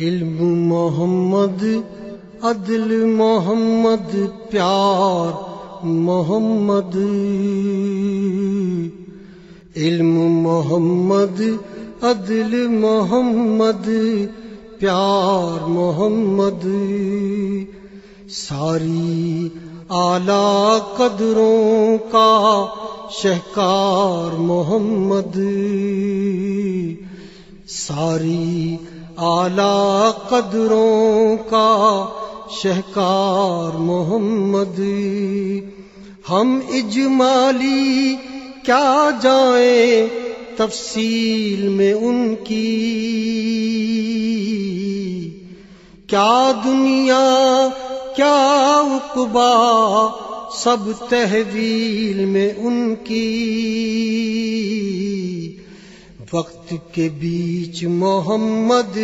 علم محمد، عدل محمد، پیار محمد۔ علم محمد، عدل محمد، پیار محمد۔ ساری اعلی قدروں کا شہکار محمد۔ ساری اعلی قدروں کا شہکار محمد۔ ہم اجمالی کیا جائیں تفصیل میں ان کی۔ کیا دنیا، کیا اقبا سب تحویل میں ان کی۔ وقت کے بیچ محمد،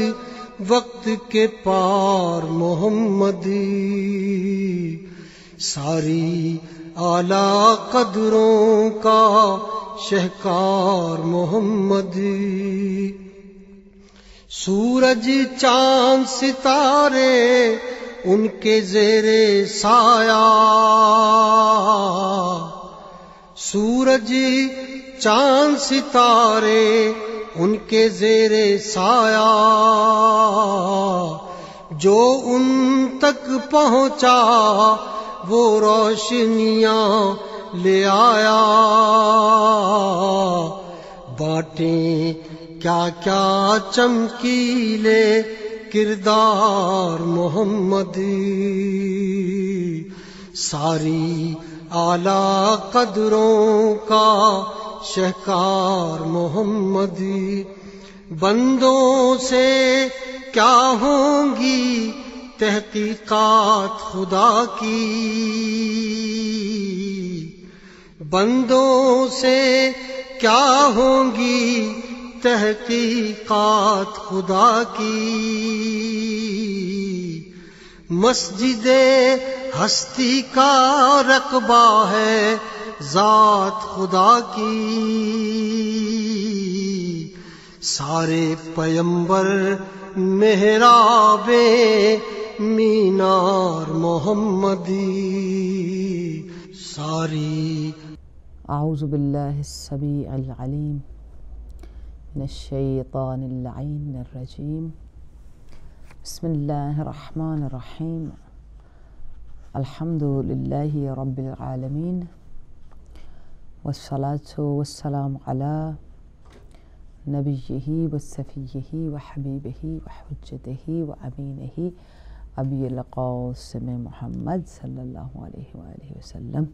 وقت کے پار محمد۔ ساری اعلی قدروں کا شہکار محمد۔ سورج، چاند، ستارے، ان کے زیر سایہ۔ سورج، چاند، ستارے ان کے زیر سایہ جو ان تک پہنچا وہ روشنیاں لے آیا۔ بانٹیں کیا کیا چمکیلے کردار محمد۔ ساری اعلی قدروں کا شہکار محمد بندوں سے کیا ہوں گی تحقیقات خدا کی؟ بندوں سے کیا ہوں گی تحقیقات خدا کی؟ مسجد ہستی کا رقبہ ہے ذات خدا کی۔ سارے پیمبر، محراب، مینار محمدی۔ ساری۔ أعوذ بالله السميع العليم من الشيطان اللعين الرجيم بسم الله الرحمن الرحيم الحمد لله رب العالمين والصلاة والسلام على نبيه وسفيه وحبيبه وحجته وأمينه أبي القاسم محمد صلى الله عليه وآله وسلم.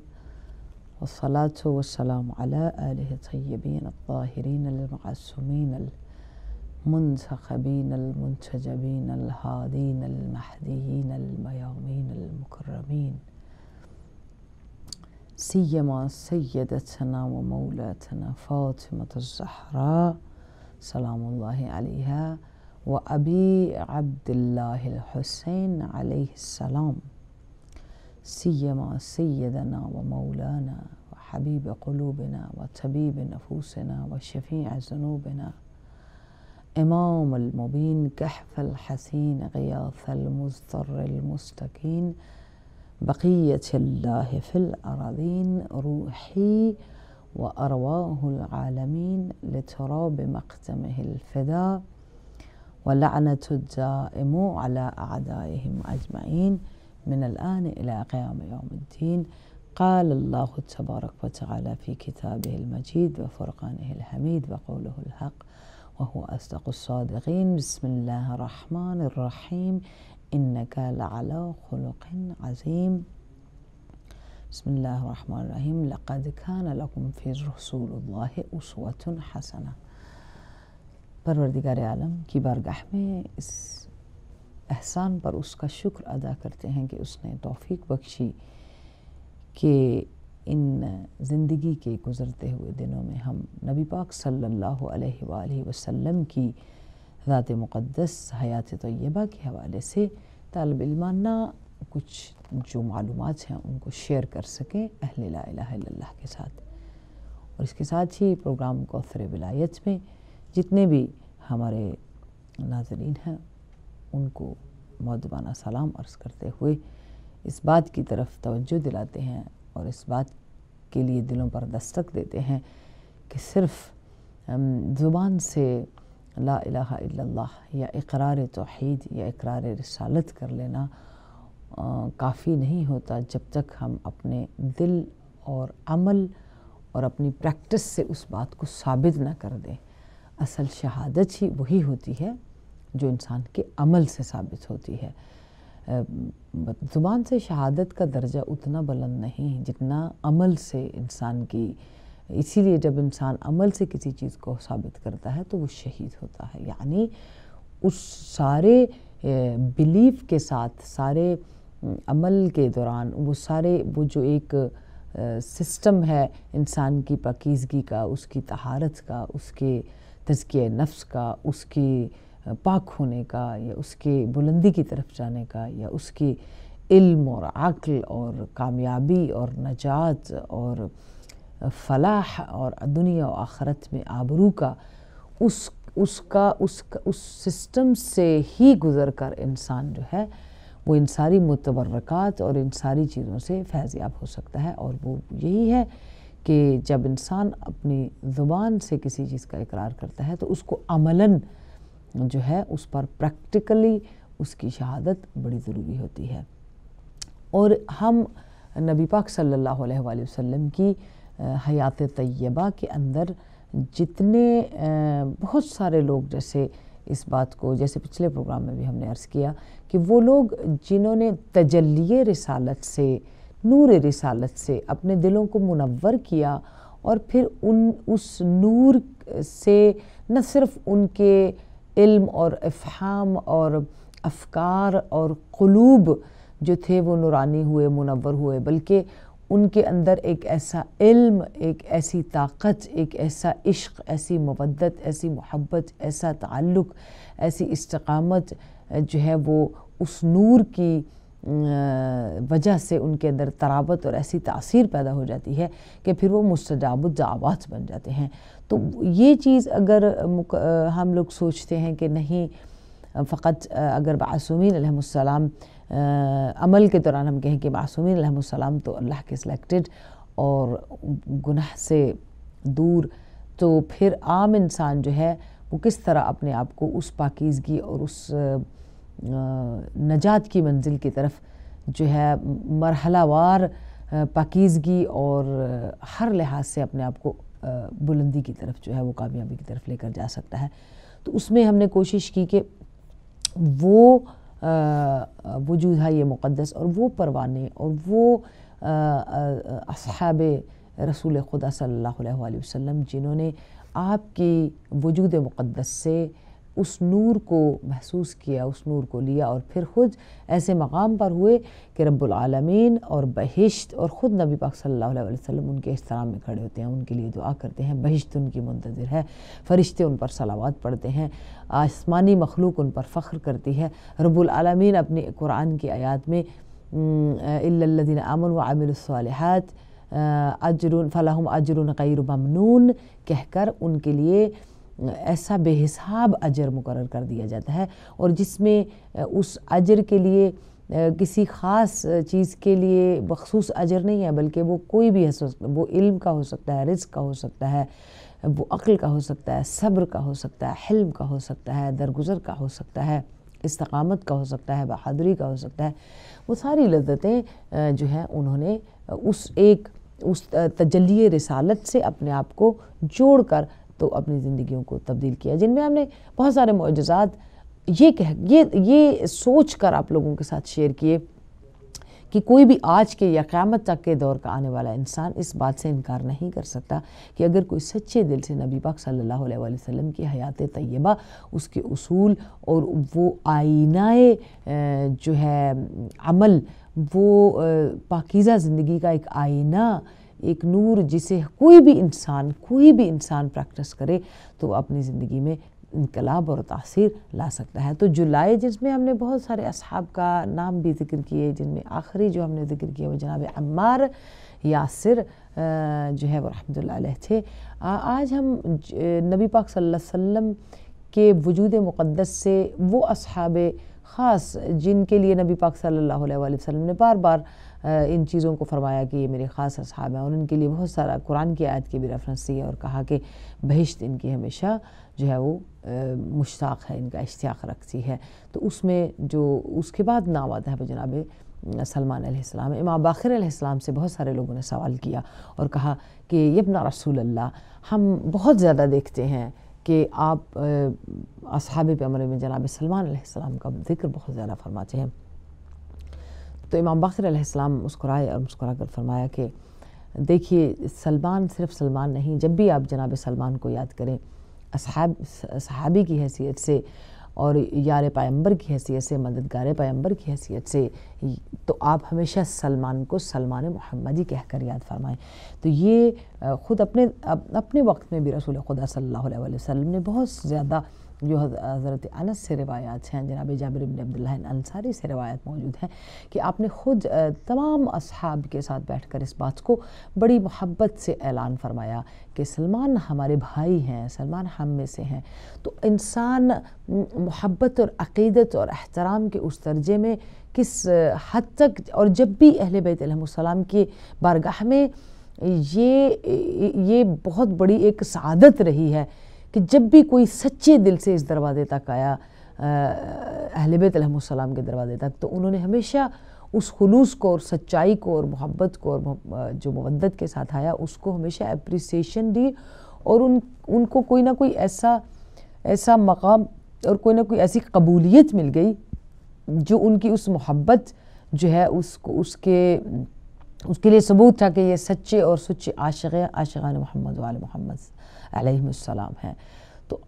والصلاة والسلام على آله الطيبين الطاهرين المعصومين المنتخبين المنتجبين الهادين المهديين الميامين المكرمين سيما سيدتنا ومولاتنا فاطمة الزهراء سلام الله عليها وأبي عبد الله الحسين عليه السلام. سيما سيدنا ومولانا وحبيب قلوبنا وطبيب نفوسنا وشفيع ذنوبنا. إمام المبين كحف الحسين غياث المزضر المستكين. بقية الله في الأراضين روحي وأرواه العالمين لتراب مقدمه الفداء ولعنة الدائم على أعدائهم أجمعين من الآن إلى قيام يوم الدين. قال الله تبارك وتعالى في كتابه المجيد وفرقانه الحميد وقوله الحق وهو أصدق الصادقين. بسم الله الرحمن الرحيم. إنك لعلى خلق عظيم. بسم الله الرحمن الرحيم. لقد كان لكم في رسول الله أسوة حسنة. پروردگار عالم کی بارگاہ میں اس احسان پر اس کا شکر ادا کرتے ہیں کہ اس نے توفیق بخشی کہ ان زندگی کے گزرتے ہوئے دنوں میں ہم نبی پاک صلی اللہ علیہ وآلہ وسلم کی ذات مقدس، حیات طیبہ کے حوالے سے طالب علمانہ کچھ جو معلومات ہیں ان کو شیئر کر سکیں اہل لا الہ الا اللہ کے ساتھ۔ اور اس کے ساتھ ہی پروگرام کوثر ولایت میں جتنے بھی ہمارے ناظرین ہیں، ان کو معدبانہ سلام عرض کرتے ہوئے اس بات کی طرف توجہ دلاتے ہیں اور اس بات کے لیے دلوں پر دستک دیتے ہیں کہ صرف زبان سے لا الہ الا اللہ، یا اقرار توحید، یا اقرار رسالت کر لینا کافی نہیں ہوتا جب تک ہم اپنے دل اور عمل اور اپنی پریکٹس سے اس بات کو ثابت نہ کر دیں۔ اصل شہادت ہی وہی ہوتی ہے جو انسان کے عمل سے ثابت ہوتی ہے۔ زبان سے شہادت کا درجہ اتنا بلند نہیں جتنا عمل سے انسان کی اسی لیے جب انسان عمل سے کسی چیز کو ثابت کرتا ہے تو وہ شہید ہوتا ہے۔ یعنی اس سارے بلیف کے ساتھ، سارے عمل کے دوران وہ سارے، وہ جو ایک سسٹم ہے انسان کی پاکیزگی کا، اس کی طہارت کا، اس کے تزکیہ نفس کا، اس کی پاک ہونے کا یا اس کے بلندی کی طرف جانے کا یا اس کی علم اور عقل اور کامیابی اور نجات اور فلاح اور دنیا و آخرت میں آبرو کا، اس اس کا، اس اس سسٹم سے ہی گزر کر انسان جو ہے، وہ ان ساری متبرکات اور ان ساری چیزوں سے فیضیاب ہو سکتا ہے۔ اور وہ یہی ہے کہ جب انسان اپنی زبان سے کسی چیز کا اقرار کرتا ہے، تو اس کو عملاً جو ہے، اس پر پریکٹیکلی اس کی شہادت بڑی ضروری ہوتی ہے۔ اور ہم نبی پاک صلی اللہ علیہ وآلہ وسلم کی حیات طیبہ کے اندر جتنے بہت سارے لوگ جیسے اس بات کو، جیسے پچھلے پروگرام میں بھی ہم نے عرض کیا کہ وہ لوگ جنہوں نے تجلی رسالت سے، نور رسالت سے اپنے دلوں کو منور کیا اور پھر ان، اس نور سے نہ صرف ان کے علم اور افہام اور افکار اور قلوب جو تھے وہ نورانی ہوئے، منور ہوئے، بلکہ ان کے اندر ایک ایسا علم، ایک ایسی طاقت، ایک ایسا عشق، ایسی مودت، ایسی محبت، ایسا تعلق، ایسی استقامت جو ہے وہ اس نور کی وجہ سے ان کے اندر ترابت اور ایسی تاثیر پیدا ہو جاتی ہے کہ پھر وہ مستجاب الدعوات بن جاتے ہیں۔ تو یہ چیز اگر ہم لوگ سوچتے ہیں کہ نہیں، فقط اگر معصومین علیہ السلام عمل کے دوران ہم کہیں کہ معصومین علیہ السلام تو اللہ کے سلیکٹڈ اور گناہ سے دور، تو پھر عام انسان جو ہے وہ کس طرح اپنے آپ کو اس پاکیزگی اور اس نجات کی منزل کی طرف جو ہے مرحلہ وار پاکیزگی اور ہر لحاظ سے اپنے آپ کو بلندی کی طرف جو ہے وہ کامیابی کی طرف لے کر جا سکتا ہے۔ تو اس میں ہم نے کوشش کی کہ وہ وجود ہے یہ مقدس اور وہ پروانے اور وہ اصحاب رسول خدا صلی اللہ علیہ وآلہ وسلم جنہوں نے آپ کی وجود مقدس سے اس نور کو محسوس کیا، اس نور کو لیا اور پھر خود ایسے مقام پر ہوئے کہ رب العالمین اور بہشت اور خود نبی پاک صلی اللہ علیہ وسلم ان کے احترام میں کھڑے ہوتے ہیں، ان کے لیے دعا کرتے ہیں۔ بہشت ان کی منتظر ہے، فرشتے ان پر صلوات پڑھتے ہیں، آسمانی مخلوق ان پر فخر کرتی ہے۔ رب العالمین اپنے قرآن کی آیات میں الدین امن و عامر الصالحات اجرون فلاحم اجر غیر ممنون کہہ کر ان کے لیے ایسا بے حساب اجر مقرر کر دیا جاتا ہے اور جس میں اس اجر کے لیے، کسی خاص چیز کے لیے مخصوص اجر نہیں ہے، بلکہ وہ کوئی بھی وہ علم کا ہو سکتا ہے، رزق کا ہو سکتا ہے، وہ عقل کا ہو سکتا ہے، صبر کا ہو سکتا ہے، حلم کا ہو سکتا ہے، درگزر کا ہو سکتا ہے، استقامت کا ہو سکتا ہے، بہادری کا ہو سکتا ہے۔ وہ ساری لذتیں جو ہیں انہوں نے اس ایک، اس تجلی رسالت سے اپنے آپ کو جوڑ کر تو اپنی زندگیوں کو تبدیل کیا، جن میں ہم نے بہت سارے معجزات، یہ کہہ، یہ یہ سوچ کر آپ لوگوں کے ساتھ شیئر کیے کہ کوئی بھی آج کے یا قیامت تک کے دور کا آنے والا انسان اس بات سے انکار نہیں کر سکتا کہ اگر کوئی سچے دل سے نبی پاک صلی اللہ علیہ وآلہ وسلم کی حیات طیبہ، اس کے اصول اور وہ آئینہ جو ہے عمل، وہ پاکیزہ زندگی کا ایک آئینہ ایک نور جسے کوئی بھی انسان، کوئی بھی انسان پریکٹس کرے تو وہ اپنی زندگی میں انقلاب اور تاثیر لا سکتا ہے۔ تو جولائی، جس میں ہم نے بہت سارے اصحاب کا نام بھی ذکر کیے، جن میں آخری جو ہم نے ذکر کیا وہ جناب عمار یاسر جو ہے وہ رحمۃ اللہ علیہ تھے۔ آج ہم نبی پاک صلی اللہ علیہ وسلم کہ وجود مقدس سے وہ اصحاب خاص جن کے لیے نبی پاک صلی اللہ علیہ وآلہ وسلم نے بار بار ان چیزوں کو فرمایا کہ یہ میرے خاص اصحاب ہیں اور ان کے لیے بہت سارا قرآن کی آیت کی بھی ریفرنس دی ہے اور کہا کہ بہشت ان کی ہمیشہ جو ہے وہ مشتاق ہے، ان کا اشتیاق رکھتی ہے۔ تو اس میں جو اس کے بعد نام آتا ہے جناب سلمان علیہ السلام، امام باخر علیہ السلام سے بہت سارے لوگوں نے سوال کیا اور کہا کہ یبنا رسول اللہ، ہم بہت زیادہ دیکھتے ہیں کہ آپ اصحاب پیمر میں جناب سلمان علیہ السلام کا ذکر بہت زیادہ فرماتے ہیں۔ تو امام باخر علیہ السلام مسکرائے اور مسکرا کر فرمایا کہ دیکھیے، سلمان صرف سلمان نہیں، جب بھی آپ جناب سلمان کو یاد کریں، اصحاب، صحابی کی حیثیت سے اور یار پیمبر کی حیثیت سے، مددگار پیمبر کی حیثیت سے، تو آپ ہمیشہ سلمان کو سلمان محمدی کہہ کر یاد فرمائیں۔ تو یہ خود اپنے اپنے وقت میں بھی رسول خدا صلی اللہ علیہ وسلم نے بہت زیادہ جو حضرت انس سے روایات ہیں، جناب جابر بن عبداللہ انصاری سے روایت موجود ہیں کہ آپ نے خود تمام اصحاب کے ساتھ بیٹھ کر اس بات کو بڑی محبت سے اعلان فرمایا کہ سلمان ہمارے بھائی ہیں، سلمان ہم میں سے ہیں۔ تو انسان محبت اور عقیدت اور احترام کے اس درجے میں کس حد تک، اور جب بھی اہل بیت علیہ السلام کی بارگاہ میں یہ یہ بہت بڑی ایک سعادت رہی ہے کہ جب بھی کوئی سچے دل سے اس دروازے تک آیا اہل بیت علیہ السلام کے دروازے تک، تو انہوں نے ہمیشہ اس خلوص کو اور سچائی کو اور محبت کو اور جو مودت کے ساتھ آیا، اس کو ہمیشہ اپریسیشن دی اور ان ان کو کوئی نہ کوئی ایسا ایسا مقام اور کوئی نہ کوئی ایسی قبولیت مل گئی جو ان کی اس محبت جو ہے، اس کو، اس کے اس کے لیے ثبوت تھا کہ یہ سچے اور سچے عاشق عاشقان محمد وال محمد۔ علیہ السلام ہیں۔ تو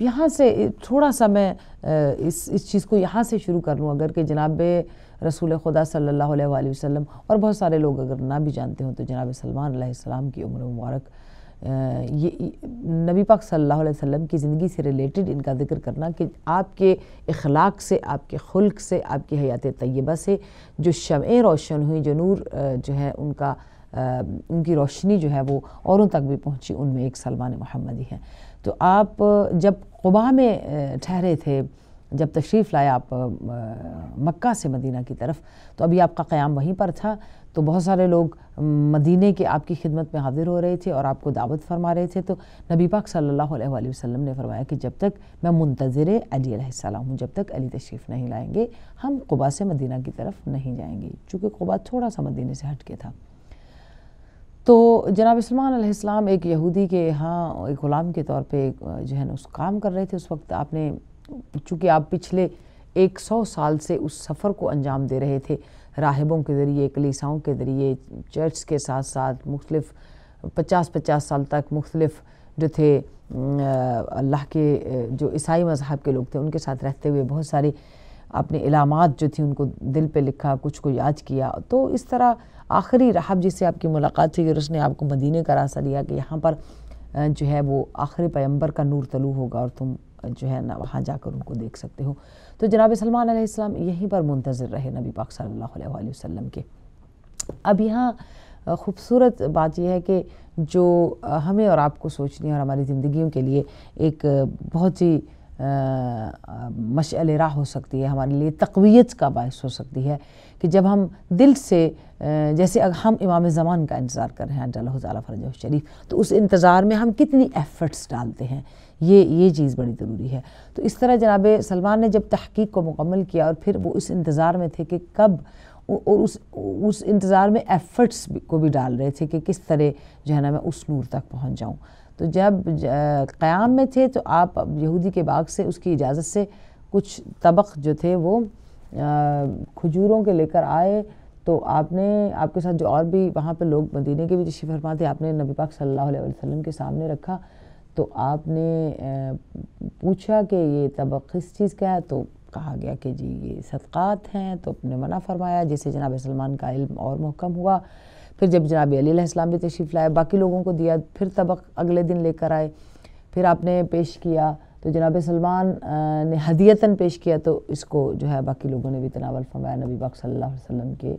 یہاں سے تھوڑا سا میں اس اس چیز کو یہاں سے شروع کر لوں۔ اگر کہ جناب رسول خدا صلی اللہ علیہ وآلہ وسلم اور بہت سارے لوگ اگر نہ بھی جانتے ہوں تو جناب سلمان علیہ السلام کی عمر مبارک یہ، نبی پاک صلی اللہ علیہ وسلم کی زندگی سے ریلیٹڈ ان کا ذکر کرنا کہ آپ کے اخلاق سے، آپ کے خلق سے، آپ کی حیات طیبہ سے جو شمعیں روشن ہوئیں، جو نور جو ہے، ان کا ان کی روشنی جو ہے وہ اوروں تک بھی پہنچی، ان میں ایک سلمان محمدی ہیں۔ تو آپ جب قبا میں ٹھہرے تھے، جب تشریف لائے آپ مکہ سے مدینہ کی طرف، تو ابھی آپ کا قیام وہیں پر تھا۔ تو بہت سارے لوگ مدینہ کے آپ کی خدمت میں حاضر ہو رہے تھے اور آپ کو دعوت فرما رہے تھے۔ تو نبی پاک صلی اللہ علیہ وآلہ وسلم نے فرمایا کہ جب تک میں منتظر علی علیہ السلام ہوں، جب تک علی تشریف نہیں لائیں گے، ہم قبا سے مدینہ کی طرف نہیں جائیں گے۔ چونکہ قبا تھوڑا سا مدینہ سے ہٹ کے تھا۔ تو جناب سلمان علیہ السلام ایک یہودی کے ہاں ایک غلام کے طور پہ جو ہے نا، اس کام کر رہے تھے اس وقت۔ آپ نے، چونکہ آپ پچھلے ایک سو سال سے اس سفر کو انجام دے رہے تھے، راہبوں کے ذریعے، کلیساؤں کے ذریعے، چرچ کے ساتھ ساتھ، مختلف پچاس پچاس سال تک مختلف جو تھے اللہ کے جو عیسائی مذہب کے لوگ تھے، ان کے ساتھ رہتے ہوئے بہت ساری اپنے علامات جو تھیں، ان کو دل پہ لکھا، کچھ کو یاد کیا۔ تو اس طرح آخری رحب جس سے آپ کی ملاقات تھی اور اس نے آپ کو مدینہ کا راستہ لیا کہ یہاں پر جو ہے وہ آخری پیمبر کا نور طلوع ہوگا اور تم جو ہے نا وہاں جا کر ان کو دیکھ سکتے ہو۔ تو جناب سلمان علیہ السلام یہیں پر منتظر رہے نبی پاک صلی اللہ علیہ وآلہ وسلم کے۔ اب یہاں خوبصورت بات یہ ہے کہ جو ہمیں اور آپ کو سوچنی اور ہماری زندگیوں کے لیے ایک بہت سی مشعل راہ ہو سکتی ہے، ہمارے لیے تقویت کا باعث ہو سکتی ہے کہ جب ہم دل سے، جیسے ہم امام زمان کا انتظار کر رہے ہیں اللہ تعالیٰ فرج شریف، تو اس انتظار میں ہم کتنی ایفرٹس ڈالتے ہیں؟ یہ یہ چیز بڑی ضروری ہے۔ تو اس طرح جناب سلمان نے جب تحقیق کو مکمل کیا اور پھر وہ اس انتظار میں تھے کہ کب، اور اس اس انتظار میں ایفرٹس کو بھی ڈال رہے تھے کہ کس طرح جو ہے نا میں اس نور تک پہنچ جاؤں۔ تو جب قیام میں تھے تو آپ یہودی کے باغ سے اس کی اجازت سے کچھ طبق جو تھے وہ کھجوروں کے لے کر آئے۔ تو آپ نے، آپ کے ساتھ جو اور بھی وہاں پہ لوگ مدینہ کے بھی تشریف فرما تھے آپ نے نبی پاک صلی اللہ علیہ وسلم کے سامنے رکھا۔ تو آپ نے پوچھا کہ یہ طبق کس چیز کا ہے؟ تو کہا گیا کہ جی یہ صدقات ہیں۔ تو اپنے منع فرمایا جسے جناب سلمان کا علم اور محکم ہوا۔ پھر جب جناب علی علیہ السلام بھی تشریف لائے، باقی لوگوں کو دیا، پھر طبق اگلے دن لے کر آئے، پھر آپ نے پیش کیا، تو جناب سلمان نے ہدیتاً پیش کیا، تو اس کو جو ہے باقی لوگوں نے بھی تناول فرمایا، نبی پاک صلی اللہ علیہ وسلم کے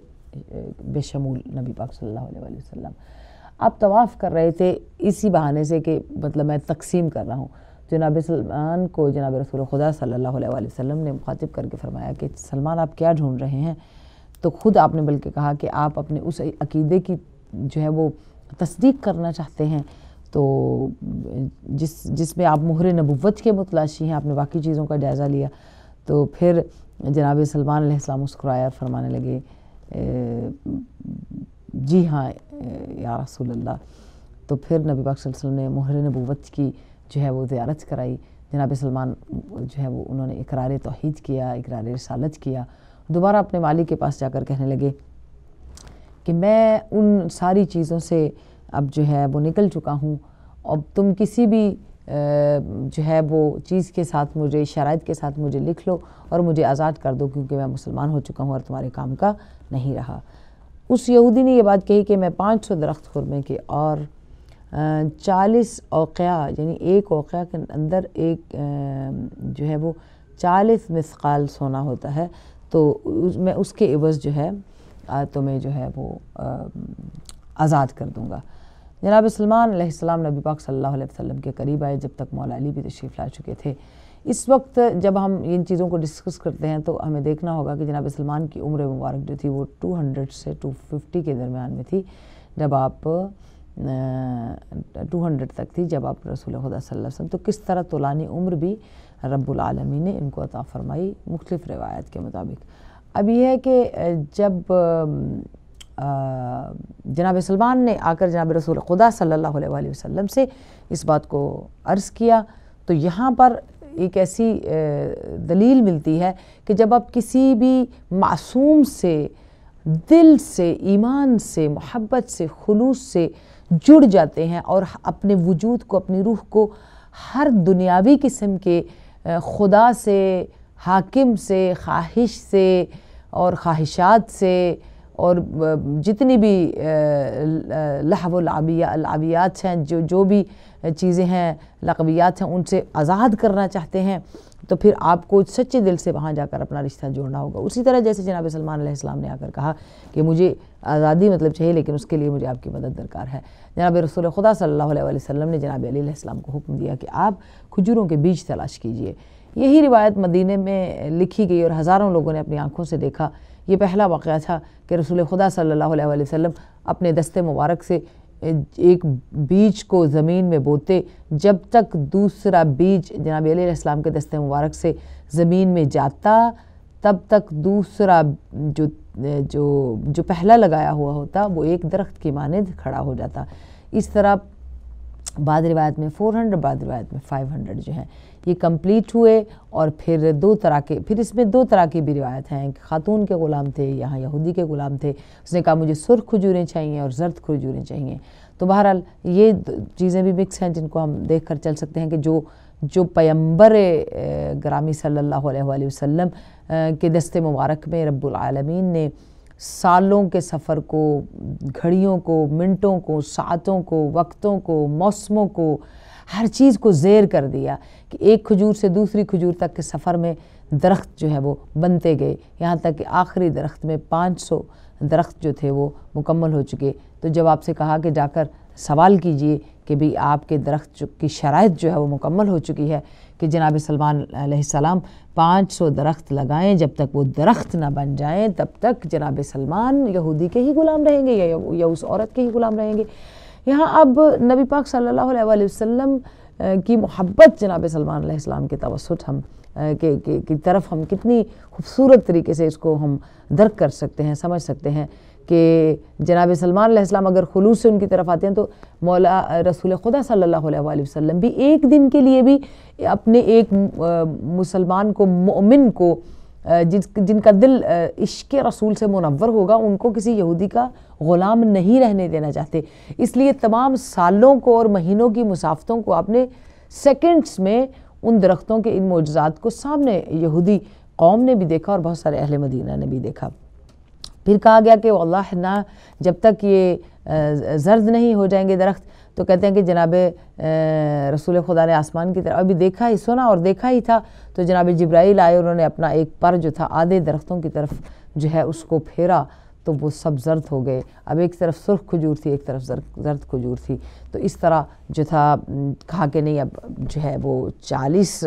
بے شمول نبی پاک صلی اللہ علیہ وسلم۔ آپ طواف کر رہے تھے اسی بہانے سے کہ مطلب میں تقسیم کر رہا ہوں۔ جناب سلمان کو جناب رسول خدا صلی اللہ علیہ وآلہ وسلم نے مخاطب کر کے فرمایا کہ سلمان آپ کیا ڈھونڈ رہے ہیں؟ تو خود آپ نے بلکہ کہا کہ آپ اپنے اس عقیدے کی جو ہے وہ تصدیق کرنا چاہتے ہیں۔ تو جس جس میں آپ مہر نبوت کے متلاشی ہیں، آپ نے باقی چیزوں کا جائزہ لیا۔ تو پھر جناب سلمان علیہ السلام مسکرایا، فرمانے لگے جی ہاں یا رسول اللہ۔ تو پھر نبی پاک صلی اللہ علیہ وسلم نے مہر نبوت کی جو ہے وہ زیارت کرائی۔ جناب سلمان جو ہے وہ، انہوں نے اقرار توحید کیا، اقرار رسالت کیا۔ دوبارہ اپنے والی کے پاس جا کر کہنے لگے کہ میں ان ساری چیزوں سے اب جو ہے وہ نکل چکا ہوں۔ اب تم کسی بھی جو ہے وہ چیز کے ساتھ مجھے، شرائط کے ساتھ مجھے لکھ لو اور مجھے آزاد کر دو کیونکہ میں مسلمان ہو چکا ہوں اور تمہارے کام کا نہیں رہا۔ اس یہودی نے یہ بات کہی کہ میں پانچ سو درخت خرمے کے اور چالیس اوقیہ یعنی ایک اوقیہ کے اندر ایک جو ہے وہ چالیس مسقال سونا ہوتا ہے۔ تو میں اس کے عوض جو ہے تو میں جو ہے وہ آزاد کر دوں گا۔ جناب سلمان علیہ السلام نبی پاک صلی اللہ علیہ وسلم کے قریب آئے جب تک مولا علی بھی تشریف لا چکے تھے۔ اس وقت جب ہم ان چیزوں کو ڈسکس کرتے ہیں تو ہمیں دیکھنا ہوگا کہ جناب سلمان کی عمر مبارک جو تھی وہ ٹو ہنڈریڈ سے ٹو ففٹی کے درمیان میں تھی۔ جب آپ ٹو ہنڈریڈ تک تھی، جب آپ رسول خدا صلی اللہ علیہ وسلم، تو کس طرح طولانی عمر بھی رب العالمین نے ان کو عطا فرمائی مختلف روایت کے مطابق۔ اب یہ ہے کہ جب جناب سلمان نے آ کر جناب رسول خدا صلی اللہ علیہ وآلہ وسلم سے اس بات کو عرض کیا، تو یہاں پر ایک ایسی دلیل ملتی ہے کہ جب آپ کسی بھی معصوم سے، دل سے، ایمان سے، محبت سے، خلوص سے جڑ جاتے ہیں اور اپنے وجود کو، اپنی روح کو ہر دنیاوی قسم کے خدا سے، حاکم سے، خواہش سے اور خواہشات سے اور جتنی بھی لحو العبیات ہیں، جو جو بھی چیزیں ہیں، لقبیات ہیں، ان سے آزاد کرنا چاہتے ہیں، تو پھر آپ کو سچے دل سے وہاں جا کر اپنا رشتہ جوڑنا ہوگا۔ اسی طرح جیسے جناب سلمان علیہ السلام نے آ کر کہا کہ مجھے آزادی مطلب چاہیے، لیکن اس کے لیے مجھے آپ کی مدد درکار ہے۔ جناب رسول خدا صلی اللہ علیہ وسلم نے جناب علیہ السلام کو حکم دیا کہ آپ کھجوروں کے بیج تلاش کیجیے۔ یہی روایت مدینہ میں لکھی گئی اور ہزاروں لوگوں نے اپنی آنکھوں سے دیکھا۔ یہ پہلا واقعہ تھا کہ رسول خدا صلی اللہ علیہ وسلم اپنے دست مبارک سے ایک بیج کو زمین میں بوتے، جب تک دوسرا بیج جناب علیہ السلام کے دست مبارک سے زمین میں جاتا، تب تک دوسرا جو جو جو پہلا لگایا ہوا ہوتا وہ ایک درخت کی مانند کھڑا ہو جاتا۔ اس طرح بعد روایت میں فور ہنڈریڈ بعد روایت میں فائیو ہنڈریڈ جو ہیں، یہ کمپلیٹ ہوئے اور پھر دو طرح کے، پھر اس میں دو طرح کی بھی روایت ہیں۔ خاتون کے غلام تھے، یہاں یہودی کے غلام تھے۔ اس نے کہا، مجھے سرخ کھجوریں چاہیے اور زرد کھجوریں چاہیے۔ تو بہرحال یہ چیزیں بھی مکس ہیں جن کو ہم دیکھ کر چل سکتے ہیں کہ جو جو پیمبر گرامی صلی اللہ علیہ وآلہ وسلم کے دست مبارک میں رب العالمین نے سالوں کے سفر کو، گھڑیوں کو، منٹوں کو، ساعتوں کو، وقتوں کو، موسموں کو، ہر چیز کو زیر کر دیا کہ ایک کھجور سے دوسری کھجور تک کے سفر میں درخت جو ہے وہ بنتے گئے۔ یہاں تک کہ آخری درخت میں پانچ سو درخت جو تھے وہ مکمل ہو چکے۔ تو جب آپ سے کہا کہ جا کر سوال کیجیے کہ بھی آپ کے درخت کی شرائط جو ہے وہ مکمل ہو چکی ہے کہ جناب سلمان علیہ السلام پانچ سو درخت لگائیں، جب تک وہ درخت نہ بن جائیں، تب تک جناب سلمان یہودی کے ہی غلام رہیں گے یا اس عورت کے ہی غلام رہیں گے۔ یہاں اب نبی پاک صلی اللہ علیہ وآلہ وسلم کی محبت جناب سلمان علیہ السلام کے توسط ہم کی طرف ہم کتنی خوبصورت طریقے سے اس کو ہم درک کر سکتے ہیں، سمجھ سکتے ہیں۔ کہ جناب سلمان علیہ السلام اگر خلوص سے ان کی طرف آتے ہیں تو مولا رسول خدا صلی اللہ علیہ وآلہ وسلم بھی ایک دن کے لیے بھی اپنے ایک مسلمان کو، مؤمن کو جن کا دل عشق رسول سے منور ہوگا، ان کو کسی یہودی کا غلام نہیں رہنے دینا چاہتے۔ اس لیے تمام سالوں کو اور مہینوں کی مسافتوں کو اپنے سیکنڈز میں ان درختوں کے ان معجزات کو سامنے یہودی قوم نے بھی دیکھا اور بہت سارے اہل مدینہ نے بھی دیکھا۔ پھر کہا گیا کہ اللہ نہ، جب تک یہ زرد نہیں ہو جائیں گے درخت، تو کہتے ہیں کہ جناب رسول خدا نے آسمان کی طرف، ابھی دیکھا ہی، سنا اور دیکھا ہی تھا، تو جناب جبرائیل آئے، انہوں نے اپنا ایک پر جو تھا، آدھے درختوں کی طرف جو ہے، اس کو پھیرا، تو وہ سب زرد ہو گئے۔ اب ایک طرف سرخ کھجور تھی، ایک طرف زرد کھجور تھی۔ تو اس طرح جو تھا، کہا کہ نہیں، اب جو ہے، وہ چالیس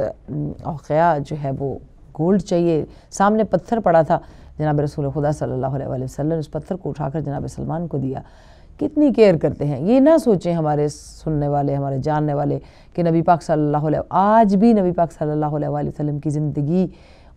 اوقیہ جو ہے، وہ گولڈ چاہیے۔ سامنے پتھر پڑا تھا۔ جناب رسول خدا صلی اللہ علیہ وسلم اس پتھر کو اٹھا کر جناب سلمان کو دیا۔ کتنی کیئر کرتے ہیں؟ یہ نہ سوچیں ہمارے سننے والے، ہمارے جاننے والے کہ نبی پاک صلی اللہ علیہ آج بھی نبی پاک صلی اللہ علیہ وسلم کی زندگی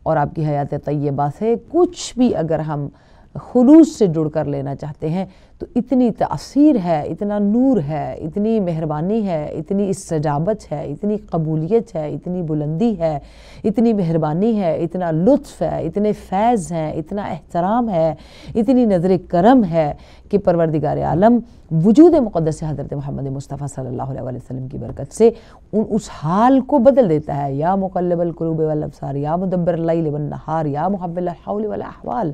اور آپ کی حیات طیبہ سے کچھ بھی اگر ہم خلوص سے جڑ کر لینا چاہتے ہیں تو اتنی تاثیر ہے، اتنا نور ہے، اتنی مہربانی ہے، اتنی استجابت ہے، اتنی قبولیت ہے، اتنی بلندی ہے، اتنی مہربانی ہے، اتنا لطف ہے، اتنے فیض ہیں، اتنا احترام ہے، اتنی نظر کرم ہے کہ پروردگار عالم، وجود مقدس حضرت محمد مصطفیٰ صلی اللہ علیہ وسلم کی برکت سے ان اس حال کو بدل دیتا ہے۔ یا مقلب القلوب والابصار، یا مدبر اللیل والنہار، یا محول الحول والاحوال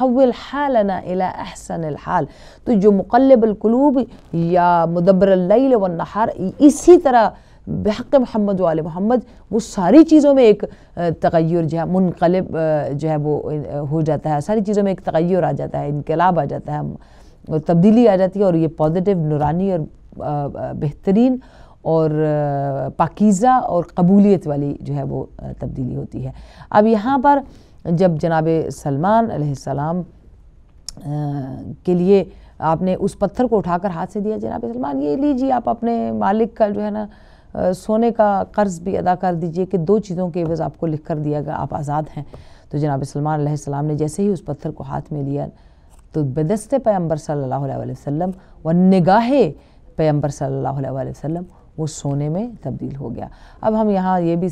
حول حالنا الى احسن الحال۔ تو جو مقلب القلوب یا مدبر اللیل والنہار، اسی طرح بحق محمد و وال محمد، وہ ساری چیزوں میں ایک تغیر جو ہے، منقلب جو ہے، وہ ہو جاتا ہے۔ ساری چیزوں میں ایک تغیر آ جاتا ہے، انقلاب آ جاتا ہے۔ تبدیلی آ جاتی ہے اور یہ پازیٹیو نورانی اور بہترین اور پاکیزہ اور قبولیت والی جو ہے وہ تبدیلی ہوتی ہے۔ اب یہاں پر جب جناب سلمان علیہ السلام کے لیے آپ نے اس پتھر کو اٹھا کر ہاتھ سے دیا، جناب سلمان، یہ لیجیے آپ اپنے مالک کا جو ہے نا سونے کا قرض بھی ادا کر دیجیے کہ دو چیزوں کے عوض آپ کو لکھ کر دیا گیا آپ آزاد ہیں۔ تو جناب سلمان علیہ السلام نے جیسے ہی اس پتھر کو ہاتھ میں لیا تو بدست پیمبر صلی اللہ علیہ وسلم و نگاہ پیمبر صلی اللہ علیہ وسلم وہ سونے میں تبدیل ہو گیا۔ اب ہم یہاں یہ بھی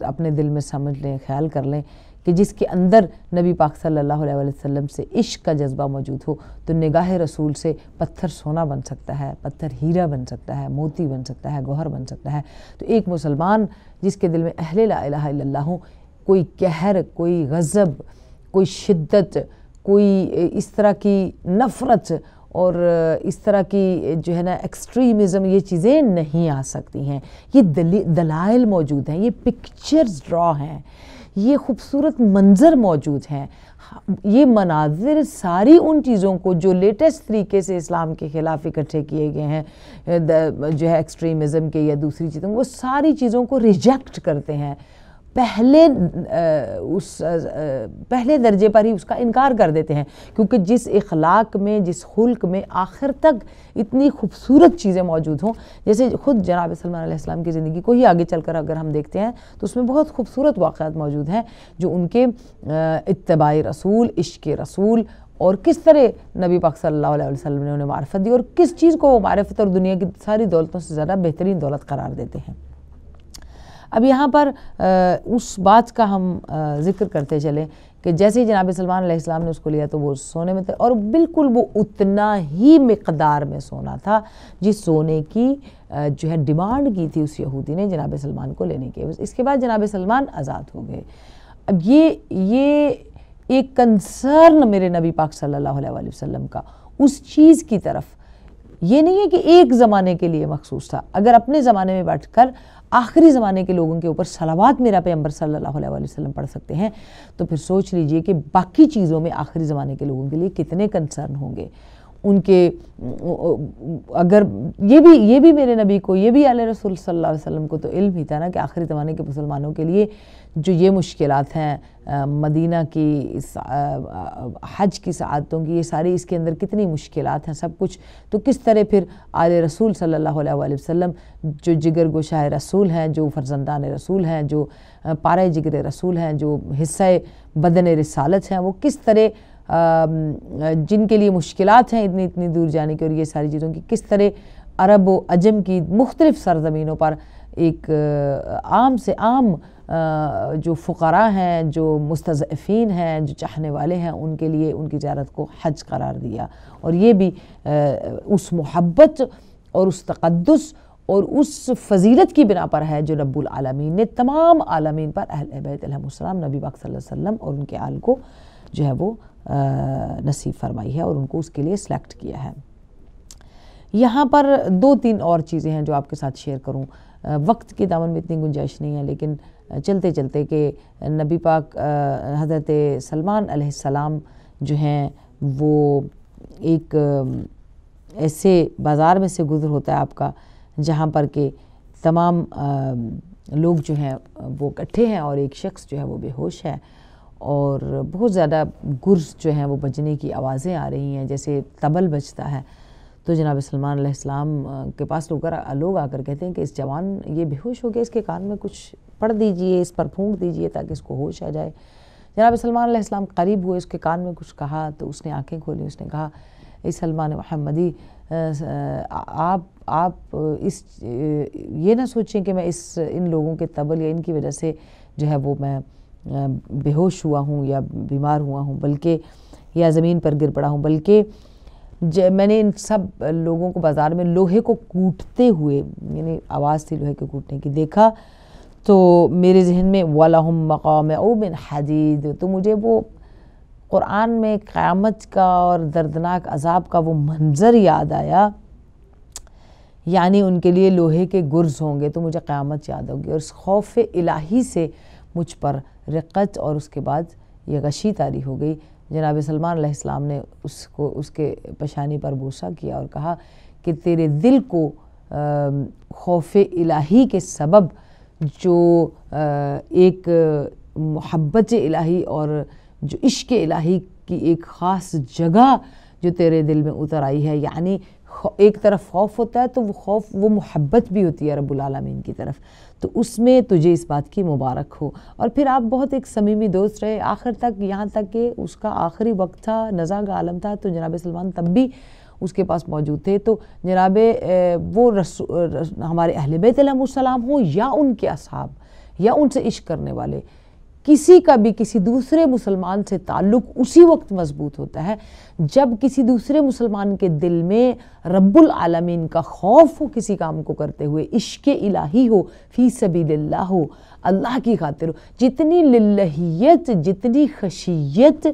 اپنے دل میں سمجھ لیں، خیال کر لیں کہ جس کے اندر نبی پاک صلی اللہ علیہ وسلم سے عشق کا جذبہ موجود ہو، تو نگاہ رسول سے پتھر سونا بن سکتا ہے، پتھر ہیرا بن سکتا ہے، موتی بن سکتا ہے، گوہر بن سکتا ہے۔ تو ایک مسلمان جس کے دل میں اہل لا الہ الا اللہ ہوں، کوئی قہر، کوئی غضب، کوئی شدت کوئی اس طرح کی نفرت اور اس طرح کی جو ہے نا ایکسٹریمزم یہ چیزیں نہیں آ سکتی ہیں۔ یہ دلائل موجود ہیں، یہ پکچرز ڈرا ہیں۔ یہ خوبصورت منظر موجود ہیں۔ یہ مناظر ساری ان چیزوں کو جو لیٹسٹ طریقے سے اسلام کے خلاف اکٹھے کیے گئے ہیں، جو ہے ایکسٹریمزم کے یا دوسری چیزوں، وہ ساری چیزوں کو ریجیکٹ کرتے ہیں۔ پہلے اس پہلے درجے پر ہی اس کا انکار کر دیتے ہیں۔ کیونکہ جس اخلاق میں، جس خلق میں آخر تک اتنی خوبصورت چیزیں موجود ہوں، جیسے خود جناب سلمان علیہ السلام کی زندگی کو ہی آگے چل کر اگر ہم دیکھتے ہیں، تو اس میں بہت خوبصورت واقعات موجود ہیں جو ان کے اتباع رسول، عشق رسول اور کس طرح نبی پاک صلی اللہ علیہ وسلم نے انہیں معرفت دی اور کس چیز کو وہ معرفت اور دنیا کی ساری دولتوں سے زیادہ بہترین دولت قرار دیتے ہیں۔ اب یہاں پر اس بات کا ہم ذکر کرتے چلیں کہ جیسے ہی جناب سلمان علیہ السلام نے اس کو لیا تو وہ سونے میں اور بالکل وہ اتنا ہی مقدار میں سونا تھا جس سونے کی جو ہے ڈیمانڈ کی تھی اس یہودی نے جناب سلمان کو لینے کے۔ اس کے بعد جناب سلمان آزاد ہو گئے۔ اب یہ یہ ایک کنسرن میرے نبی پاک صلی اللہ علیہ وسلم کا اس چیز کی طرف۔ یہ نہیں ہے کہ ایک زمانے کے لیے مخصوص تھا۔ اگر اپنے زمانے میں بیٹھ کر آخری زمانے کے لوگوں کے اوپر صلوات میرا پیغمبر صلی اللہ علیہ وسلم پڑھ سکتے ہیں، تو پھر سوچ لیجیے کہ باقی چیزوں میں آخری زمانے کے لوگوں کے لیے کتنے کنسرن ہوں گے۔ ان کے، اگر یہ بھی یہ بھی میرے نبی کو، یہ بھی علیہ رسول صلی اللہ علیہ وسلم کو تو علم ہی تھا نا کہ آخری زمانے کے مسلمانوں کے لیے جو یہ مشکلات ہیں مدینہ کی حج کی سعادتوں کی، یہ ساری اس کے اندر کتنی مشکلات ہیں، سب کچھ۔ تو کس طرح پھر آل رسول صلی اللہ علیہ وآلہ وسلم جو جگر گوشہ رسول ہیں، جو فرزندان رسول ہیں، جو پارہ جگر رسول ہیں، جو حصہ بدن رسالت ہیں، وہ کس طرح جن کے لیے مشکلات ہیں اتنی اتنی دور جانے کی اور یہ ساری چیزوں کی، کس طرح عرب و عجم کی مختلف سرزمینوں پر ایک عام سے عام جو فقراء ہیں، جو مستضعفین ہیں، جو چاہنے والے ہیں، ان کے لیے ان کی زیارت کو حج قرار دیا اور یہ بھی اس محبت اور اس تقدس اور اس فضیلت کی بنا پر ہے جو رب العالمین نے تمام عالمین پر، اہل بیت علیہ السلام، نبی باق صلی اللہ علیہ وسلم اور ان کے آل کو جو ہے وہ نصیب فرمائی ہے اور ان کو اس کے لیے سلیکٹ کیا ہے۔ یہاں پر دو تین اور چیزیں ہیں جو آپ کے ساتھ شیئر کروں۔ وقت کی دامن میں اتنی گنجائش نہیں ہے، لیکن چلتے چلتے کہ نبی پاک حضرت سلمان علیہ السلام جو ہیں، وہ ایک ایسے بازار میں سے گزر ہوتا ہے آپ کا، جہاں پر کہ تمام لوگ جو ہیں، وہ اکٹھے ہیں اور ایک شخص جو ہے وہ بے ہوش ہے۔ اور بہت زیادہ گرز جو ہیں وہ بجنے کی آوازیں آ رہی ہیں، جیسے تبل بجتا ہے۔ تو جناب سلمان علیہ السلام کے پاس لوگ لوگ آ کر کہتے ہیں کہ اس جوان یہ بے ہوش ہو گیا، اس کے کان میں کچھ پڑھ دیجیے، اس پر پھونک دیجیے تاکہ اس کو ہوش آ جائے۔ جناب سلمان علیہ السلام قریب ہوئے، اس کے کان میں کچھ کہا تو اس نے آنکھیں کھولی، اس نے کہا، اے سلمان محمدی آپ آپ اس، یہ نہ سوچیں کہ میں اس، ان لوگوں کے طبل یا ان کی وجہ سے جو ہے وہ میں بے ہوش ہوا ہوں یا بیمار ہوا ہوں، بلکہ یا زمین پر گر پڑا ہوں، بلکہ میں نے ان سب لوگوں کو بازار میں لوہے کو کوٹتے ہوئے یعنی آواز تھی لوہے کے کوٹنے کی، دیکھا تو میرے ذہن میں وَلَهُمْ مَقَامِ او بن حدید تو مجھے وہ قرآن میں قیامت کا اور دردناک عذاب کا وہ منظر یاد آیا یعنی ان کے لیے لوہے کے گرز ہوں گے تو مجھے قیامت یاد ہوگی، اور اس خوف الہی سے مجھ پر رقت اور اس کے بعد یہ غشی تاری ہو گئی۔ جناب سلمان علیہ السلام نے اس کو، اس کے پشانی پر بوسہ کیا اور کہا کہ تیرے دل کو خوف الہی کے سبب جو ایک محبت الہی اور جو عشق الہی کی ایک خاص جگہ جو تیرے دل میں اتر آئی ہے۔ یعنی ایک طرف خوف ہوتا ہے تو وہ خوف، وہ محبت بھی ہوتی ہے رب العالمین کی طرف۔ تو اس میں تجھے اس بات کی مبارک ہو۔ اور پھر آپ بہت ایک سمیمی دوست رہے۔ آخر تک، یہاں تک کہ اس کا آخری وقت تھا نزا کا عالم تھا، تو جناب سلمان تب بھی اس کے پاس موجود تھے۔ تو جناب وہ ہمارے اہل بیت علیہ السلام ہوں یا ان کے اصحاب یا ان سے عشق کرنے والے؟ کسی کا بھی کسی دوسرے مسلمان سے تعلق اسی وقت مضبوط ہوتا ہے جب کسی دوسرے مسلمان کے دل میں رب العالمین کا خوف ہو، کسی کام کو کرتے ہوئے عشق الہی ہو، فی سبیل اللہ ہو، اللہ کی خاطر ہو۔ جتنی للہیت، جتنی خشیت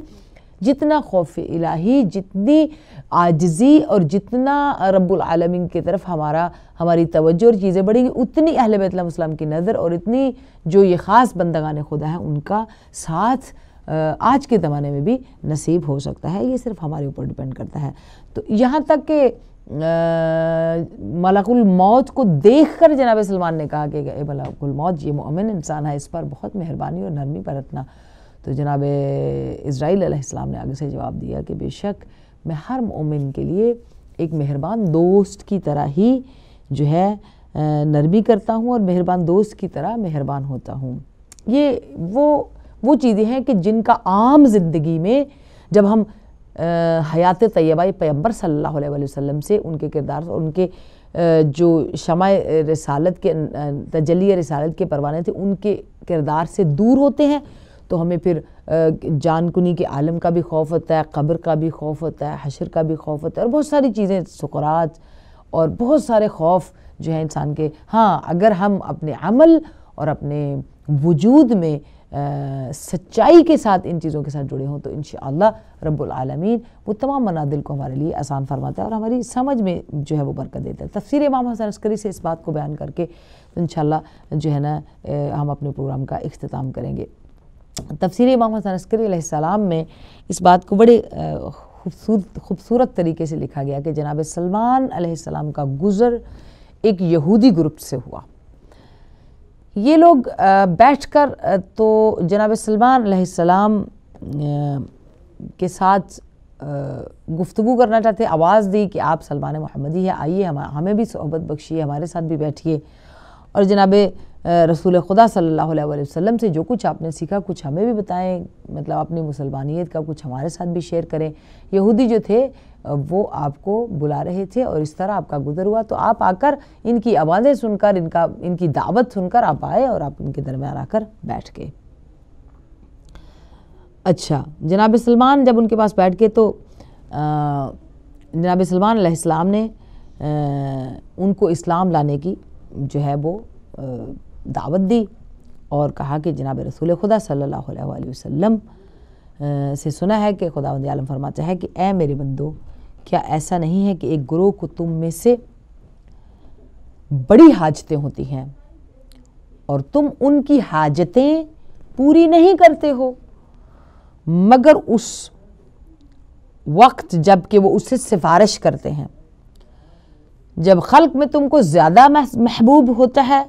جتنا خوف الہی، جتنی عاجزی اور جتنا رب العالمین کی طرف ہمارا، ہماری توجہ اور چیزیں بڑھیں گی، اتنی اہل بیت اللہ السلام کی نظر اور اتنی جو یہ خاص بندگان خدا ہیں، ان کا ساتھ آج کے زمانے میں بھی نصیب ہو سکتا ہے۔ یہ صرف ہمارے اوپر ڈپینڈ کرتا ہے۔ تو یہاں تک کہ ملک الموت کو دیکھ کر جناب سلمان نے کہا کہ اے ملک الموت، یہ مومن انسان ہے، اس پر بہت مہربانی اور نرمی برتنا۔ تو جناب اسرائیل علیہ السلام نے آگے سے جواب دیا کہ بے شک میں ہر مومن کے لیے ایک مہربان دوست کی طرح ہی جو ہے نرمی کرتا ہوں اور مہربان دوست کی طرح مہربان ہوتا ہوں۔ یہ وہ وہ چیزیں ہیں کہ جن کا عام زندگی میں جب ہم حیات طیبہ پیمبر صلی اللہ علیہ وسلم سے ان کے کردار اور ان کے جو شمع رسالت کے تجلی رسالت کے پروانے تھے، ان کے کردار سے دور ہوتے ہیں تو ہمیں پھر جان کنی کے عالم کا بھی خوف ہوتا ہے، قبر کا بھی خوف ہوتا ہے، حشر کا بھی خوف ہوتا ہے، اور بہت ساری چیزیں سکرات اور بہت سارے خوف جو ہیں انسان کے۔ ہاں اگر ہم اپنے عمل اور اپنے وجود میں سچائی کے ساتھ ان چیزوں کے ساتھ جڑے ہوں تو انشاءاللہ رب العالمین وہ تمام منادل کو ہمارے لیے آسان فرماتا ہے اور ہماری سمجھ میں جو ہے وہ برکت دیتا ہے۔ تفسیر امام حسن عسکری سے اس بات کو بیان کر کے انشاءاللہ جو ہے نا ہم اپنے پروگرام کا اختتام کریں گے۔ تفسیر امام حسن عسکری علیہ السلام میں اس بات کو بڑے خوبصورت خوبصورت طریقے سے لکھا گیا کہ جناب سلمان علیہ السلام کا گزر ایک یہودی گروپ سے ہوا۔ یہ لوگ بیٹھ کر تو جناب سلمان علیہ السلام کے ساتھ گفتگو کرنا چاہتے، آواز دی کہ آپ سلمان محمدی ہے آئیے ہمیں بھی صحبت بخشیے، ہمارے ساتھ بھی بیٹھیے۔ اور جناب رسول خدا صلی اللہ علیہ وسلم سے جو کچھ آپ نے سیکھا، کچھ ہمیں بھی بتائیں مطلب اپنی مسلمانیت کا کچھ ہمارے ساتھ بھی شیئر کریں۔ یہودی جو تھے، وہ آپ کو بلا رہے تھے اور اس طرح آپ کا گزر ہوا۔ تو آپ آ کر ان کی آوازیں سن کر، ان کا، ان کی دعوت سن کر آپ آئے اور آپ ان کے درمیان آ کر بیٹھ گئے۔ اچھا جناب سلمان جب ان کے پاس بیٹھ گئے تو جناب سلمان علیہ السلام نے ان کو اسلام لانے کی جو ہے وہ دعوت دی اور کہا کہ جناب رسول خدا صلی اللہ علیہ وسلم سے سنا ہے کہ خدا وند عالم فرماتا ہے کہ اے میرے بندو، کیا ایسا نہیں ہے کہ ایک گروہ کو تم میں سے بڑی حاجتیں ہوتی ہیں اور تم ان کی حاجتیں پوری نہیں کرتے ہو، مگر اس وقت جبکہ وہ اس سے سفارش کرتے ہیں، جب خلق میں تم کو زیادہ محبوب ہوتا ہے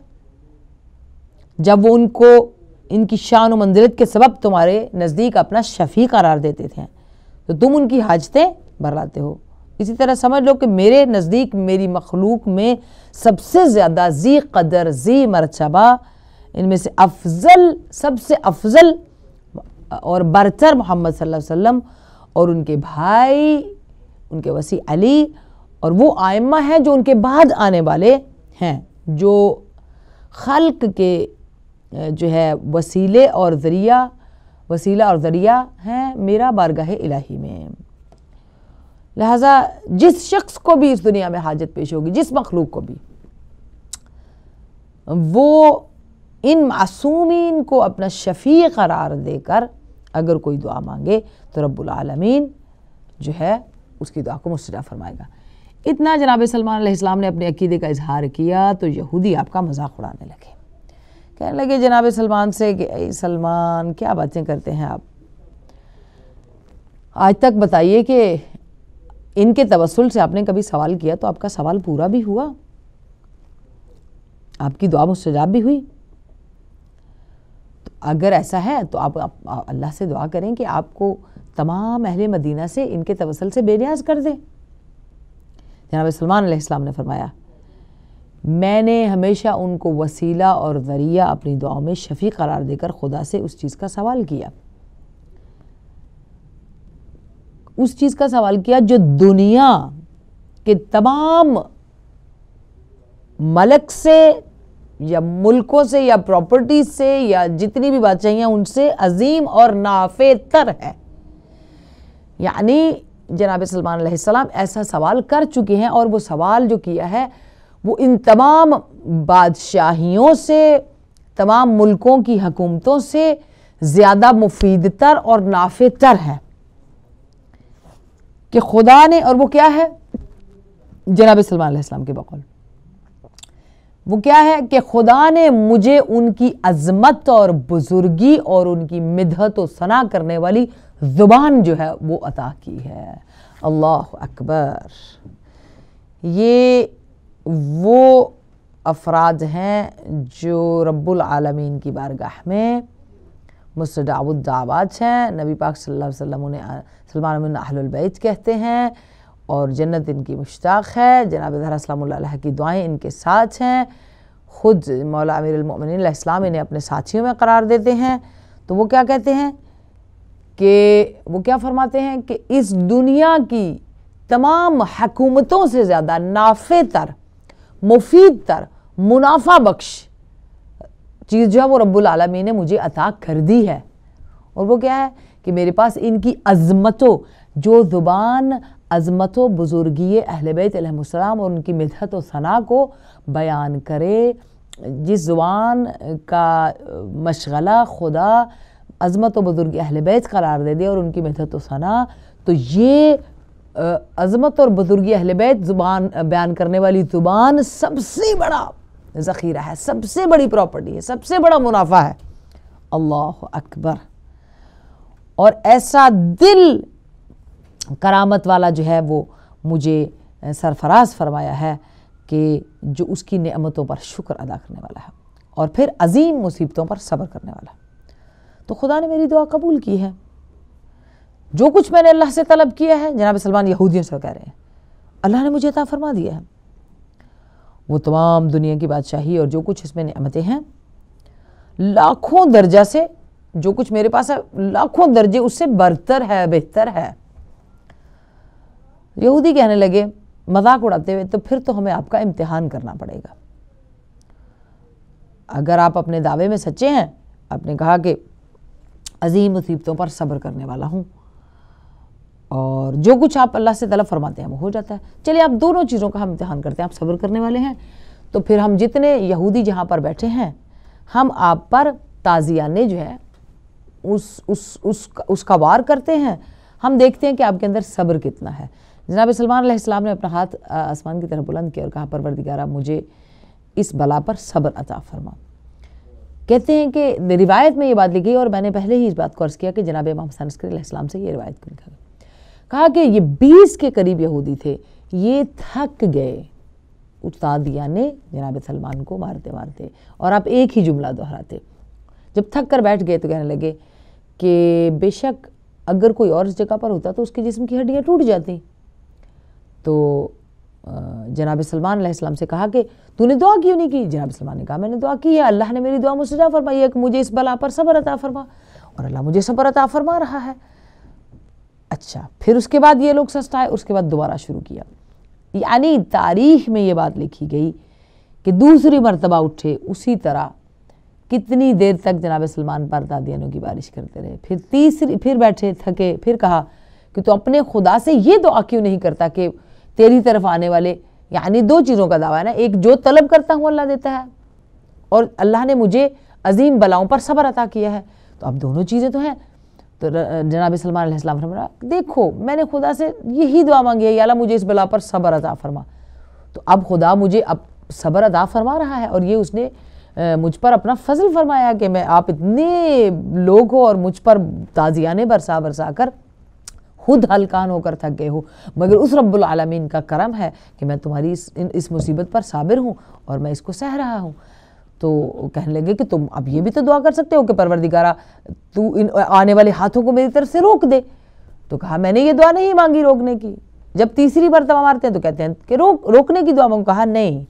جب وہ ان کو، ان کی شان و منزلت کے سبب تمہارے نزدیک اپنا شفیع قرار دیتے تھے۔ تو تم ان کی حاجتیں بھرلاتے ہو۔ اسی طرح سمجھ لو کہ میرے نزدیک میری مخلوق میں سب سے زیادہ زی قدر زی مرتبہ، ان میں سے افضل، سب سے افضل اور برتر محمد صلی اللہ علیہ وسلم اور ان کے بھائی، ان کے وسیع علی اور وہ آئمہ ہیں جو ان کے بعد آنے والے ہیں، جو خلق کے جو ہے وسیلے اور ذریعہ، وسیلہ اور ذریعہ ہیں میرا بارگاہ الہی میں۔ لہٰذا جس شخص کو بھی اس دنیا میں حاجت پیش ہوگی، جس مخلوق کو بھی، وہ ان معصومین کو اپنا شفیع قرار دے کر اگر کوئی دعا مانگے تو رب العالمین جو ہے اس کی دعا کو مستجاب فرمائے گا۔ اتنا جناب سلمان علیہ السلام نے اپنے عقیدے کا اظہار کیا تو یہودی آپ کا مذاق اڑانے لگے۔ کہنے لگے جناب سلمان سے کہ اے سلمان، کیا باتیں کرتے ہیں آپ؟ آج تک بتائیے کہ ان کے توسل سے آپ نے کبھی سوال کیا تو آپ کا سوال پورا بھی ہوا؟ آپ کی دعا مستجاب بھی ہوئی؟ تو اگر ایسا ہے تو آپ، اللہ سے دعا کریں کہ آپ کو تمام اہل مدینہ سے ان کے توسل سے بے نیاز کر دیں۔ جناب سلمان علیہ السلام نے فرمایا میں نے ہمیشہ ان کو وسیلہ اور ذریعہ اپنی دعاؤں میں شفیع قرار دے کر خدا سے اس چیز کا سوال کیا۔ اس چیز کا سوال کیا جو دنیا کے تمام ملک سے یا ملکوں سے یا پراپرٹیز سے یا جتنی بھی بات چاہیے ان سے عظیم اور نافع تر ہے۔ یعنی جناب سلمان علیہ السلام ایسا سوال کر چکے ہیں اور وہ سوال جو کیا ہے وہ ان تمام بادشاہیوں سے، تمام ملکوں کی حکومتوں سے زیادہ مفید تر اور نافع تر ہے کہ خدا نے، اور وہ کیا ہے؟ جناب سلمان علیہ السلام کے بقول۔ وہ کیا ہے کہ خدا نے مجھے ان کی عظمت اور بزرگی اور ان کی مدحت و ثنا کرنے والی زبان جو ہے وہ عطا کی ہے۔ اللہ اکبر۔ یہ وہ افراد ہیں جو رب العالمین کی بارگاہ میں مستجاب الدعوات ہیں۔ نبی پاک صلی اللہ علیہ وسلم انہیں سلمان من اہل البیت کہتے ہیں اور جنت ان کی مشتاق ہے۔ جناب ظہر اسلام اللہ علیہ کی دعائیں ان کے ساتھ ہیں۔ خود مولا امیر المؤمنین علیہ السلام انہیں اپنے ساتھیوں میں قرار دیتے ہیں۔ تو وہ کیا کہتے ہیں؟ کہ وہ کیا فرماتے ہیں کہ اس دنیا کی تمام حکومتوں سے زیادہ نافع تر مفید تر، منافع بخش۔ چیز جو ہے وہ رب العالمین نے مجھے عطا کر دی ہے۔ اور وہ کیا ہے کہ میرے پاس ان کی عظمتوں، جو زبان عظمت و بزرگی اہل بیت علیہ السلام اور ان کی مدحت و ثنا کو بیان کرے، جس زبان کا مشغلہ خدا عظمت و بزرگی اہل بیت قرار دے دے اور ان کی مدحت و ثنا، تو یہ عظمت اور بزرگی اہل بیت زبان بیان کرنے والی زبان سب سے بڑا ذخیرہ ہے، سب سے بڑی پراپرٹی ہے، سب سے بڑا منافع ہے۔ اللہ اکبر۔ اور ایسا دل کرامت والا جو ہے وہ مجھے سرفراز فرمایا ہے کہ جو اس کی نعمتوں پر شکر ادا کرنے والا ہے اور پھر عظیم مصیبتوں پر صبر کرنے والا ہے۔ تو خدا نے میری دعا قبول کی ہے۔ جو کچھ میں نے اللہ سے طلب کیا ہے، جناب سلمان یہودیوں سے کہہ رہے ہیں۔ اللہ نے مجھے عطا فرما دیا ہے۔ وہ تمام دنیا کی بادشاہی اور جو کچھ اس میں نعمتیں ہیں، لاکھوں درجہ سے جو کچھ میرے پاس ہے، لاکھوں درجے اس سے برتر ہے، بہتر ہے۔ یہودی کہنے لگے، مذاق اڑاتے ہوئے تو پھر تو ہمیں آپ کا امتحان کرنا پڑے گا۔ اگر آپ اپنے دعوے میں سچے ہیں، آپ نے کہا کہ عظیم مصیبتوں پر صبر کرنے والا ہوں۔ اور جو کچھ آپ اللہ سے طلب فرماتے ہیں وہ ہو جاتا ہے۔ چلیے، آپ دونوں چیزوں کا ہم امتحان کرتے ہیں، آپ صبر کرنے والے ہیں۔ تو پھر ہم جتنے یہودی جہاں پر بیٹھے ہیں، ہم آپ پر تازیانے جو ہے، اس اس اس اس کا وار کرتے ہیں۔ ہم دیکھتے ہیں کہ آپ کے اندر صبر کتنا ہے۔ جناب سلمان علیہ السلام نے اپنا ہاتھ آسمان کی طرف بلند کیا اور کہا، پروردگارہ، مجھے اس بلا پر صبر عطا فرما۔ کہتے ہیں کہ روایت میں یہ بات لکھی اور میں نے پہلے ہی اس بات کو عرض کیا کہ جناب امام حسن علیہ السلام سے یہ روایت کو لکھا گیا کہا کہ یہ بیس کے قریب یہودی تھے، یہ تھک گئے۔ اٹھا نے جناب سلمان کو مارتے مارتے اور آپ ایک ہی جملہ دہراتے۔ جب تھک کر بیٹھ گئے تو کہنے لگے کہ بے شک اگر کوئی اور اس جگہ پر ہوتا تو اس کے جسم کی ہڈیاں ٹوٹ جاتی۔ تو جناب سلمان علیہ السلام سے کہا کہ تو نے دعا کیوں نہیں کی؟ جناب سلمان نے کہا، میں نے دعا کی ہے، اللہ نے میری دعا مستجاب فرمائی ہے کہ مجھے اس بلا پر صبر عطا فرما۔ اور اللہ مجھے صبر عطا فرما رہا ہے۔ اچھا پھر اس کے بعد یہ لوگ سستا ہے، اس کے بعد دوبارہ شروع کیا۔ یعنی تاریخ میں یہ بات لکھی گئی کہ دوسری مرتبہ اٹھے، اسی طرح کتنی دیر تک جناب سلمان پر دادیانوں کی بارش کرتے رہے۔ پھر تیسری، پھر بیٹھے، تھکے، پھر کہا کہ تو اپنے خدا سے یہ دعا کیوں نہیں کرتا کہ تیری طرف آنے والے یعنی دو چیزوں کا دعویٰ ہے نا، ایک جو طلب کرتا ہوں اللہ دیتا ہے اور اللہ نے مجھے عظیم بلاؤں پر صبر عطا کیا ہے۔ تو اب دونوں چیزیں تو ہیں۔ تو جناب سلمان علیہ السلام فرما دیکھو، میں نے خدا سے یہی دعا مانگی ہے، یا اللہ مجھے اس بلا پر صبر عطا فرما۔ تو اب خدا مجھے اب صبر عطا فرما رہا ہے اور یہ اس نے مجھ پر اپنا فضل فرمایا کہ میں آپ اتنے لوگ ہو اور مجھ پر تازیانے برسا برسا کر خود ہلکان ہو کر تھک گئے ہو مگر اس رب العالمین کا کرم ہے کہ میں تمہاری اس اس مصیبت پر صابر ہوں اور میں اس کو سہ رہا ہوں۔ تو کہنے لگے کہ تم اب یہ بھی تو دعا کر سکتے ہو کہ پروردگارہ، تو ان آنے والے ہاتھوں کو میری طرف سے روک دے۔ تو کہا، میں نے یہ دعا نہیں مانگی روکنے کی۔ جب تیسری مرتبہ مارتے ہیں تو کہتے ہیں کہ روک، روکنے کی دعا مانگو۔ کہا، نہیں۔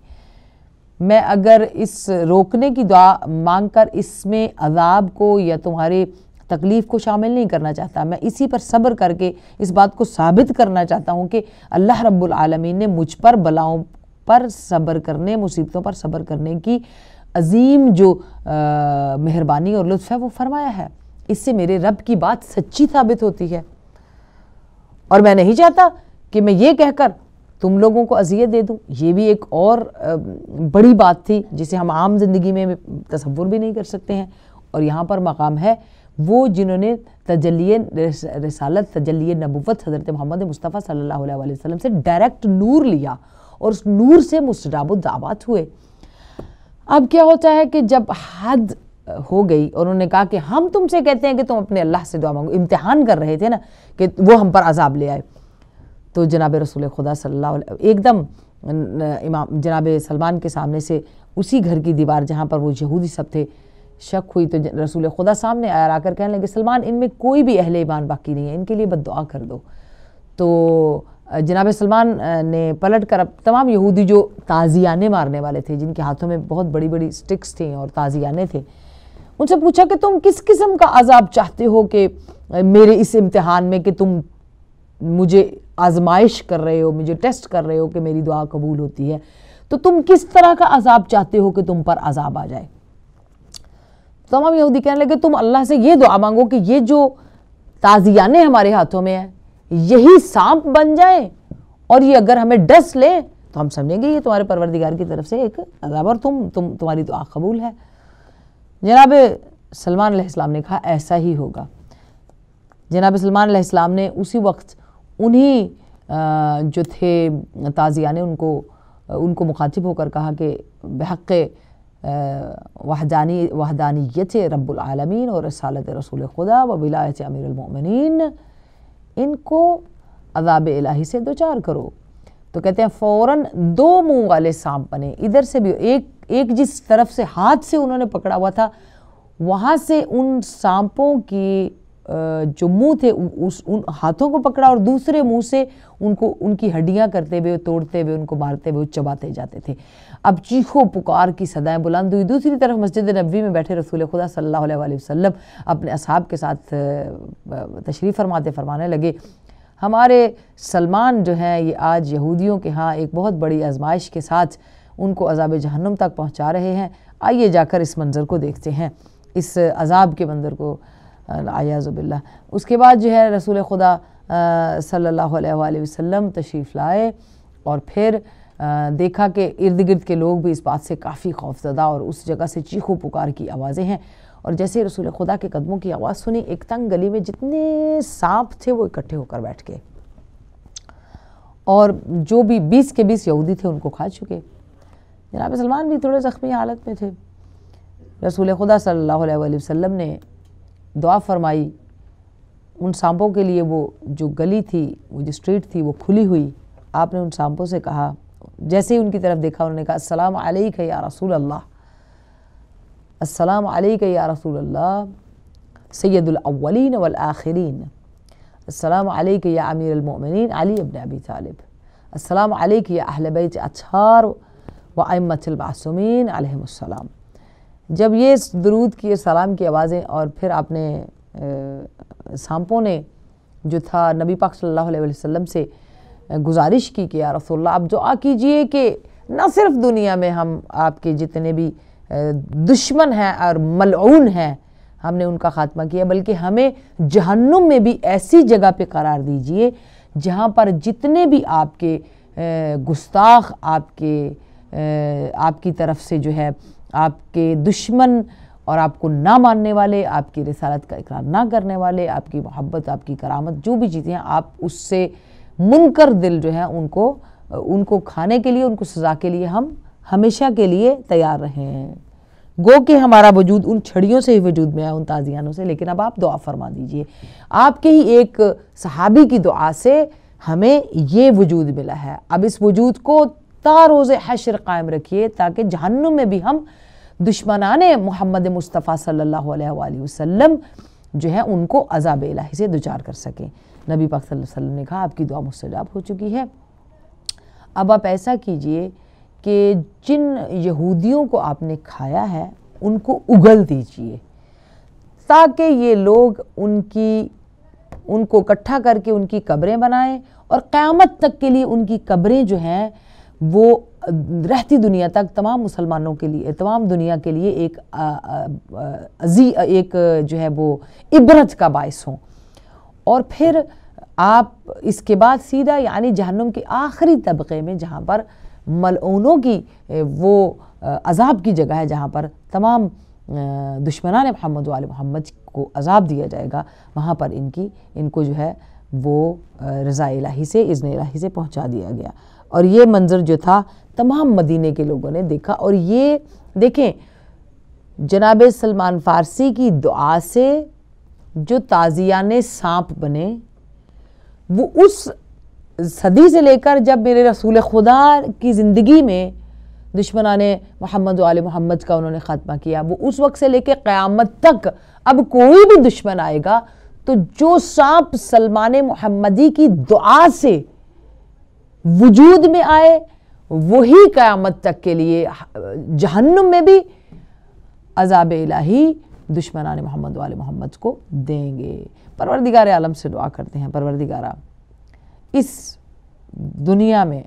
میں اگر اس روکنے کی دعا مانگ کر اس میں عذاب کو یا تمہارے تکلیف کو شامل نہیں کرنا چاہتا، میں اسی پر صبر کر کے اس بات کو ثابت کرنا چاہتا ہوں کہ اللہ رب العالمین نے مجھ پر بلاؤں پر صبر کرنے، مصیبتوں پر صبر کرنے کی عظیم جو مہربانی اور لطف ہے، وہ فرمایا ہے، اس سے میرے رب کی بات سچی ثابت ہوتی ہے۔ اور میں نہیں چاہتا کہ میں یہ کہہ کر تم لوگوں کو اذیت دے دوں۔ یہ بھی ایک اور بڑی بات تھی جسے ہم عام زندگی میں تصور بھی نہیں کر سکتے ہیں۔ اور یہاں پر مقام ہے وہ جنہوں نے تجلی رسالت، تجلی نبوت حضرت محمد مصطفیٰ صلی اللہ علیہ وسلم سے ڈائریکٹ نور لیا اور اس نور سے مستجاب الدعوات ہوئے۔ اب کیا ہوتا ہے کہ جب حد ہو گئی اور انہوں نے کہا کہ ہم تم سے کہتے ہیں کہ تم اپنے اللہ سے دعا مانگو، امتحان کر رہے تھے نا کہ وہ ہم پر عذاب لے آئے۔ تو جناب رسول خدا صلی اللہ علیہ، ایک دم امام جناب سلمان کے سامنے سے اسی گھر کی دیوار جہاں پر وہ یہودی سب تھے، شک ہوئی تو رسول خدا سامنے آیا آ کر کہنے لگے، سلمان، ان میں کوئی بھی اہل ایمان باقی نہیں ہے، ان کے لیے بد دعا کر دو۔ تو جناب سلمان نے پلٹ کر اب تمام یہودی جو تازیانے مارنے والے تھے، جن کے ہاتھوں میں بہت بڑی بڑی سٹکس تھیں اور تازیانے تھے، ان سے پوچھا کہ تم کس قسم کا عذاب چاہتے ہو کہ میرے اس امتحان میں کہ تم مجھے آزمائش کر رہے ہو، مجھے ٹیسٹ کر رہے ہو کہ میری دعا قبول ہوتی ہے۔ تو تم کس طرح کا عذاب چاہتے ہو کہ تم پر عذاب آ جائے؟ تمام یہودی کہنے لگے، تم اللہ سے یہ دعا مانگو کہ یہ جو تازیانے ہمارے ہاتھوں میں ہیں یہی سانپ بن جائیں اور یہ اگر ہمیں ڈس لے، تو ہم سمجھیں گے یہ تمہارے پروردگار کی طرف سے ایک عذاب اور تم تم، تمہاری دعا قبول ہے۔ جناب سلمان علیہ السلام نے کہا، ایسا ہی ہوگا۔ جناب سلمان علیہ السلام نے اسی وقت انہی جو تھے تازیانے، ان کو ان کو مخاطب ہو کر کہا کہ بحق وحدانی، وحدانیت رب العالمین اور رسالت رسول خدا و ولایت امیر المؤمنین ان کو عذاب الہی سے دوچار کرو۔ تو کہتے ہیں فوراً دو منہ والے سانپ بنے۔ ادھر سے بھی ایک ایک جس طرف سے ہاتھ سے انہوں نے پکڑا ہوا تھا، وہاں سے ان سانپوں کی جو منہ تھے اس، ان ہاتھوں کو پکڑا اور دوسرے منہ سے ان کو، ان کی ہڈیاں کرتے ہوئے، توڑتے ہوئے، ان کو مارتے ہوئے، چباتے جاتے تھے۔ اب چیخو پکار کی صدائیں بلند ہوئی۔ دوسری طرف مسجد نبوی میں بیٹھے رسول خدا صلی اللہ علیہ وآلہ وسلم اپنے اصحاب کے ساتھ تشریف فرماتے، فرمانے لگے، ہمارے سلمان جو ہیں، یہ آج یہودیوں کے ہاں ایک بہت بڑی آزمائش کے ساتھ ان کو عذاب جہنم تک پہنچا رہے ہیں۔ آئیے جا کر اس منظر کو دیکھتے ہیں۔ اس عذاب کے منظر کو آیاز باللہ۔ اس کے بعد جو ہے رسول خدا صلی اللہ علیہ وآلہ وسلم تشریف لائے اور پھر دیکھا کہ ارد گرد کے لوگ بھی اس بات سے کافی خوف زدہ اور اس جگہ سے چیخو پکار کی آوازیں ہیں۔ اور جیسے رسول خدا کے قدموں کی آواز سنی، ایک تنگ گلی میں جتنے سانپ تھے وہ اکٹھے ہو کر بیٹھ گئے۔ اور جو بھی بیس کے بیس یہودی تھے ان کو کھا چکے۔ جناب سلمان بھی تھوڑے زخمی حالت میں تھے۔ رسول خدا صلی اللہ علیہ وسلم نے دعا فرمائی۔ ان سانپوں کے لیے وہ جو گلی تھی، وہ جو اسٹریٹ تھی، وہ کھلی ہوئی۔ آپ نے ان سانپوں سے کہا جیسے ہی ان کی طرف دیکھا، انہوں نے کہا، السلام علیکہ یا رسول اللہ۔ السلام علیکہ یا رسول اللہ، سید الاولین والآخرین۔ السلام علیکہ یا امیر المؤمنین، علی ابن ابی طالب۔ السلام علیکہ یا اہل بیت اطہار و ائمت المعصومین علیہم السلام۔ جب یہ درود کی سلام کی آوازیں اور پھر آپ نے سانپوں نے جو تھا نبی پاک صلی اللہ علیہ وسلم سے گزارش کی کہ یا رسول اللہ آپ دعا کیجیے کہ نہ صرف دنیا میں ہم آپ کے جتنے بھی دشمن ہیں اور ملعون ہیں، ہم نے ان کا خاتمہ کیا، بلکہ ہمیں جہنم میں بھی ایسی جگہ پہ قرار دیجیے جہاں پر جتنے بھی آپ کے گستاخ، آپ کے آپ کی طرف سے جو ہے، آپ کے دشمن اور آپ کو نہ ماننے والے، آپ کی رسالت کا اقرار نہ کرنے والے، آپ کی محبت، آپ کی کرامت، جو بھی چیزیں ہیں، آپ اس سے منکر دل جو ہے ان کو ان کو کھانے کے لیے، ان کو سزا کے لیے ہم ہمیشہ کے لیے تیار رہے ہیں۔ گو کہ ہمارا وجود ان چھڑیوں سے ہی وجود میں ہے، ان تازیانوں سے، لیکن اب آپ دعا فرما دیجیے۔ آپ کے ہی ایک صحابی کی دعا سے ہمیں یہ وجود ملا ہے۔ اب اس وجود کو تا روز حشر قائم رکھیے تاکہ جہنم میں بھی ہم دشمنان محمد مصطفیٰ صلی اللہ علیہ وآلہ وسلم جو ہے ان کو عذاب الہی سے دچار کر سکیں۔ نبی پاک صلی اللہ علیہ وسلم نے کہا، آپ کی دعا مستجاب ہو چکی ہے۔ اب آپ ایسا کیجیے کہ جن یہودیوں کو آپ نے کھایا ہے، ان کو اگل دیجیے۔ تاکہ یہ لوگ ان کی، ان کو کٹھا کر کے ان کی قبریں بنائیں اور قیامت تک کے لیے ان کی قبریں جو ہیں، وہ رہتی دنیا تک تمام مسلمانوں کے لیے، تمام دنیا کے لیے ایک عزی، ایک جو ہے وہ عبرت کا باعث ہوں۔ اور پھر آپ اس کے بعد سیدھا یعنی جہنم کے آخری طبقے میں جہاں پر ملعونوں کی، وہ، عذاب کی جگہ ہے، جہاں پر تمام دشمنان محمد وال محمد کو عذاب دیا جائے گا، وہاں پر ان کی، ان کو جو ہے وہ رضا الہی سے، اذن الہی سے پہنچا دیا گیا۔ اور یہ منظر جو تھا، تمام مدینے کے لوگوں نے دیکھا۔ اور یہ دیکھیں، جناب سلمان فارسی کی دعا سے جو تازیان سانپ بنے، وہ اس صدی سے لے کر جب میرے رسول خدا کی زندگی میں دشمنان محمد وال محمد کا انہوں نے خاتمہ کیا، وہ اس وقت سے لے کے قیامت تک اب کوئی بھی دشمن آئے گا، تو جو سانپ سلمان محمدی کی دعا سے وجود میں آئے، وہی قیامت تک کے لیے جہنم میں بھی عذاب الہی دشمنان محمد وال محمد کو دیں گے۔ پروردگار عالم سے دعا کرتے ہیں۔ پروردگارہ، اس دنیا میں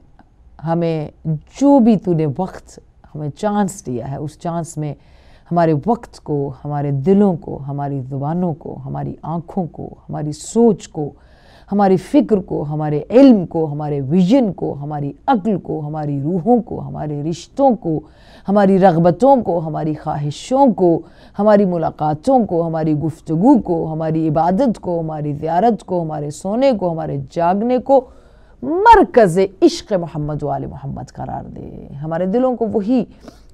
ہمیں جو بھی تو نے وقت ہمیں چانس دیا ہے، اس چانس میں ہمارے وقت کو، ہمارے دلوں کو، ہماری زبانوں کو، ہماری آنکھوں کو، ہماری سوچ کو ہماری فکر کو، ہمارے علم کو، ہمارے ویژن کو، ہماری عقل کو، ہماری روحوں کو، ہمارے رشتوں کو، ہماری رغبتوں کو، ہماری خواہشوں کو، ہماری ملاقاتوں کو، ہماری گفتگو کو، ہماری عبادت کو، ہماری زیارت کو، ہمارے سونے کو، ہمارے جاگنے کو مرکز عشق محمد وال محمد قرار دے۔ ہمارے دلوں کو وہی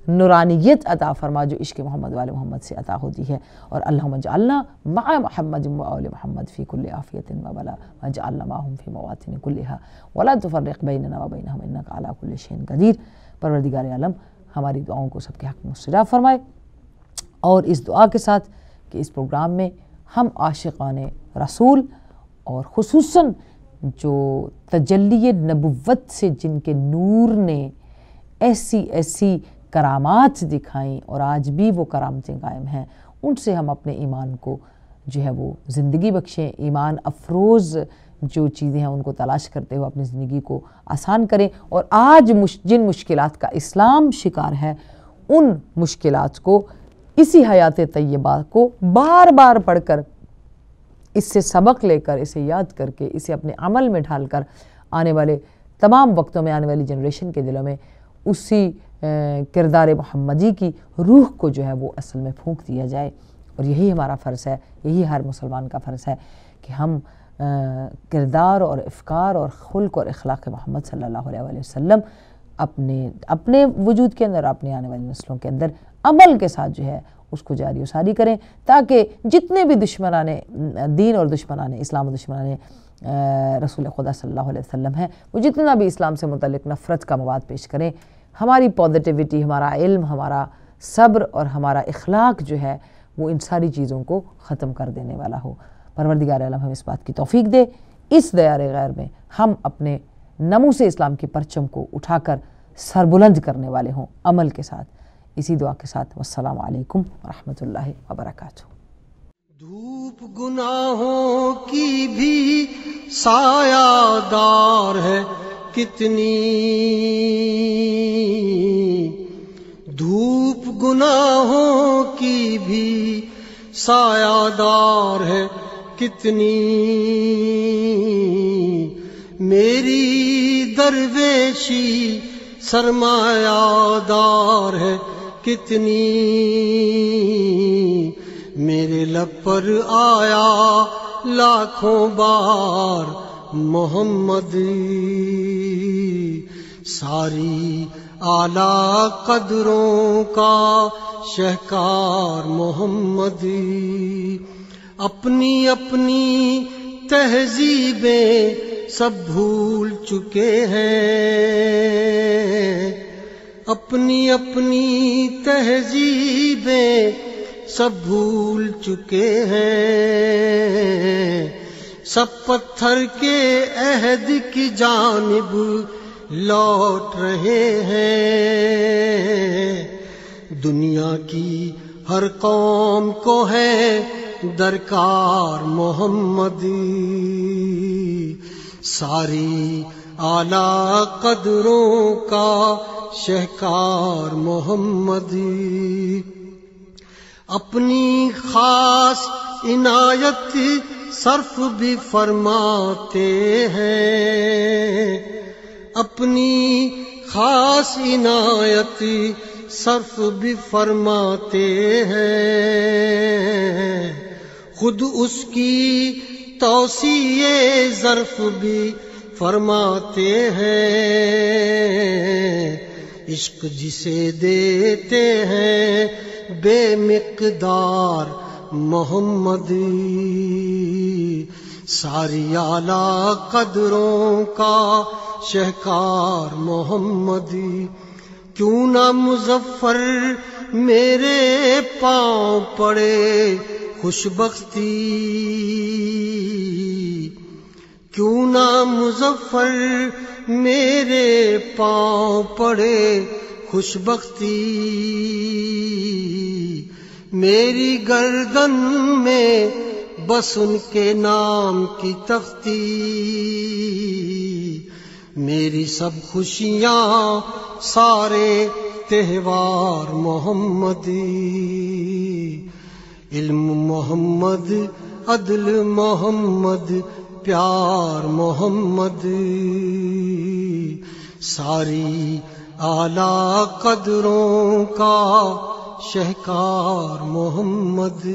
نورانیت عطا فرما، جو عشق محمد وال محمد سے عطا ہوتی ہے۔ اور اللہم جعلنا مع محمد وآل محمد فی کل آفیت و بلا وجعلنا معهم فی مواتن کلہا۔ ولا تفرق بیننا و بینہم انکا علا کل شین قدیر۔ پروردگار عالم، ہماری دعاؤں کو سب کے حق مستجاب فرمائے۔ اور اس دعا کے ساتھ کہ اس پروگرام میں ہم عاشقان رسول اور خصوصاً جو تجلی نبوت سے جن کے نور نے ایسی ایسی کرامات دکھائیں اور آج بھی وہ کرامتیں قائم ہیں۔ ان سے ہم اپنے ایمان کو جو ہے وہ زندگی بخشیں، ایمان افروز جو چیزیں ہیں ان کو تلاش کرتے ہوئے اپنی زندگی کو آسان کریں۔ اور آج جن مشکلات کا اسلام شکار ہے، ان مشکلات کو، اسی حیات طیبہ کو بار بار پڑھ کر، اس سے سبق لے کر، اسے یاد کر کے، اسے اپنے عمل میں ڈھال کر، آنے والے تمام وقتوں میں، آنے والی جنریشن کے دلوں میں، اسی کردار محمدی کی روح کو جو ہے وہ اصل میں پھونک دیا جائے۔ اور یہی ہمارا فرض ہے، یہی ہر مسلمان کا فرض ہے کہ ہم کردار اور افکار اور خلق اور اخلاق محمد صلی اللہ علیہ وآلہ وسلم اپنے اپنے وجود کے اندر، اپنے آنے والی نسلوں کے اندر عمل کے ساتھ جو ہے اس کو جاری و ساری کریں تاکہ جتنے بھی دشمنان دین اور دشمنان اسلام و دشمنان رسول خدا صلی اللہ علیہ وسلم ہیں، وہ جتنا بھی اسلام سے متعلق نفرت کا مواد پیش کریں ہماری پازیٹیوٹی ہمارا علم، ہمارا صبر اور ہمارا اخلاق جو ہے، وہ ان ساری چیزوں کو ختم کر دینے والا ہو۔ پروردگار عالم ہم اس بات کی توفیق دے۔ اس دیار غیر میں ہم اپنے نمو سے اسلام کی پرچم کو اٹھا کر سربلند کرنے والے ہوں عمل کے ساتھ۔ اسی دعا کے ساتھ، والسلام علیکم ورحمۃ اللہ وبرکاتہ۔ دھوپ گناہوں کی بھی سایہ دار ہے کتنی۔ گناہوں کی بھی سایہ دار ہے کتنی۔ میری درویشی سرمایہ دار ہے کتنی۔ میرے لب پر آیا لاکھوں بار محمد۔ ساری اعلی قدروں کا شہکار محمد۔ اپنی اپنی تہذیبیں سب بھول چکے ہیں۔ اپنی اپنی تہذیبیں سب بھول چکے ہیں۔ سب پتھر کے عہد کی جانب لوٹ رہے ہیں۔ دنیا کی ہر قوم کو ہے درکار محمد ساری اعلی قدروں کا شہکار محمد اپنی خاص عنایت صرف بھی فرماتے ہیں۔ اپنی خاص عنایت صرف بھی فرماتے ہیں۔ خود اس کی توسیع ظرف بھی فرماتے ہیں۔ عشق جسے دیتے ہیں بے مقدار محمد ساری اعلی قدروں کا شہکار محمد کیوں نہ مظفر میرے پاؤں پڑے خوش بختی کیوں نہ مظفر میرے پاؤں پڑے خوش بختی میری گردن میں بس ان کے نام کی تختی۔ میری سب خوشیاں سارے تہوار محمدی۔ علم محمد، عدل محمد، پیار محمد۔ ساری اعلی قدروں کا شہکار محمد۔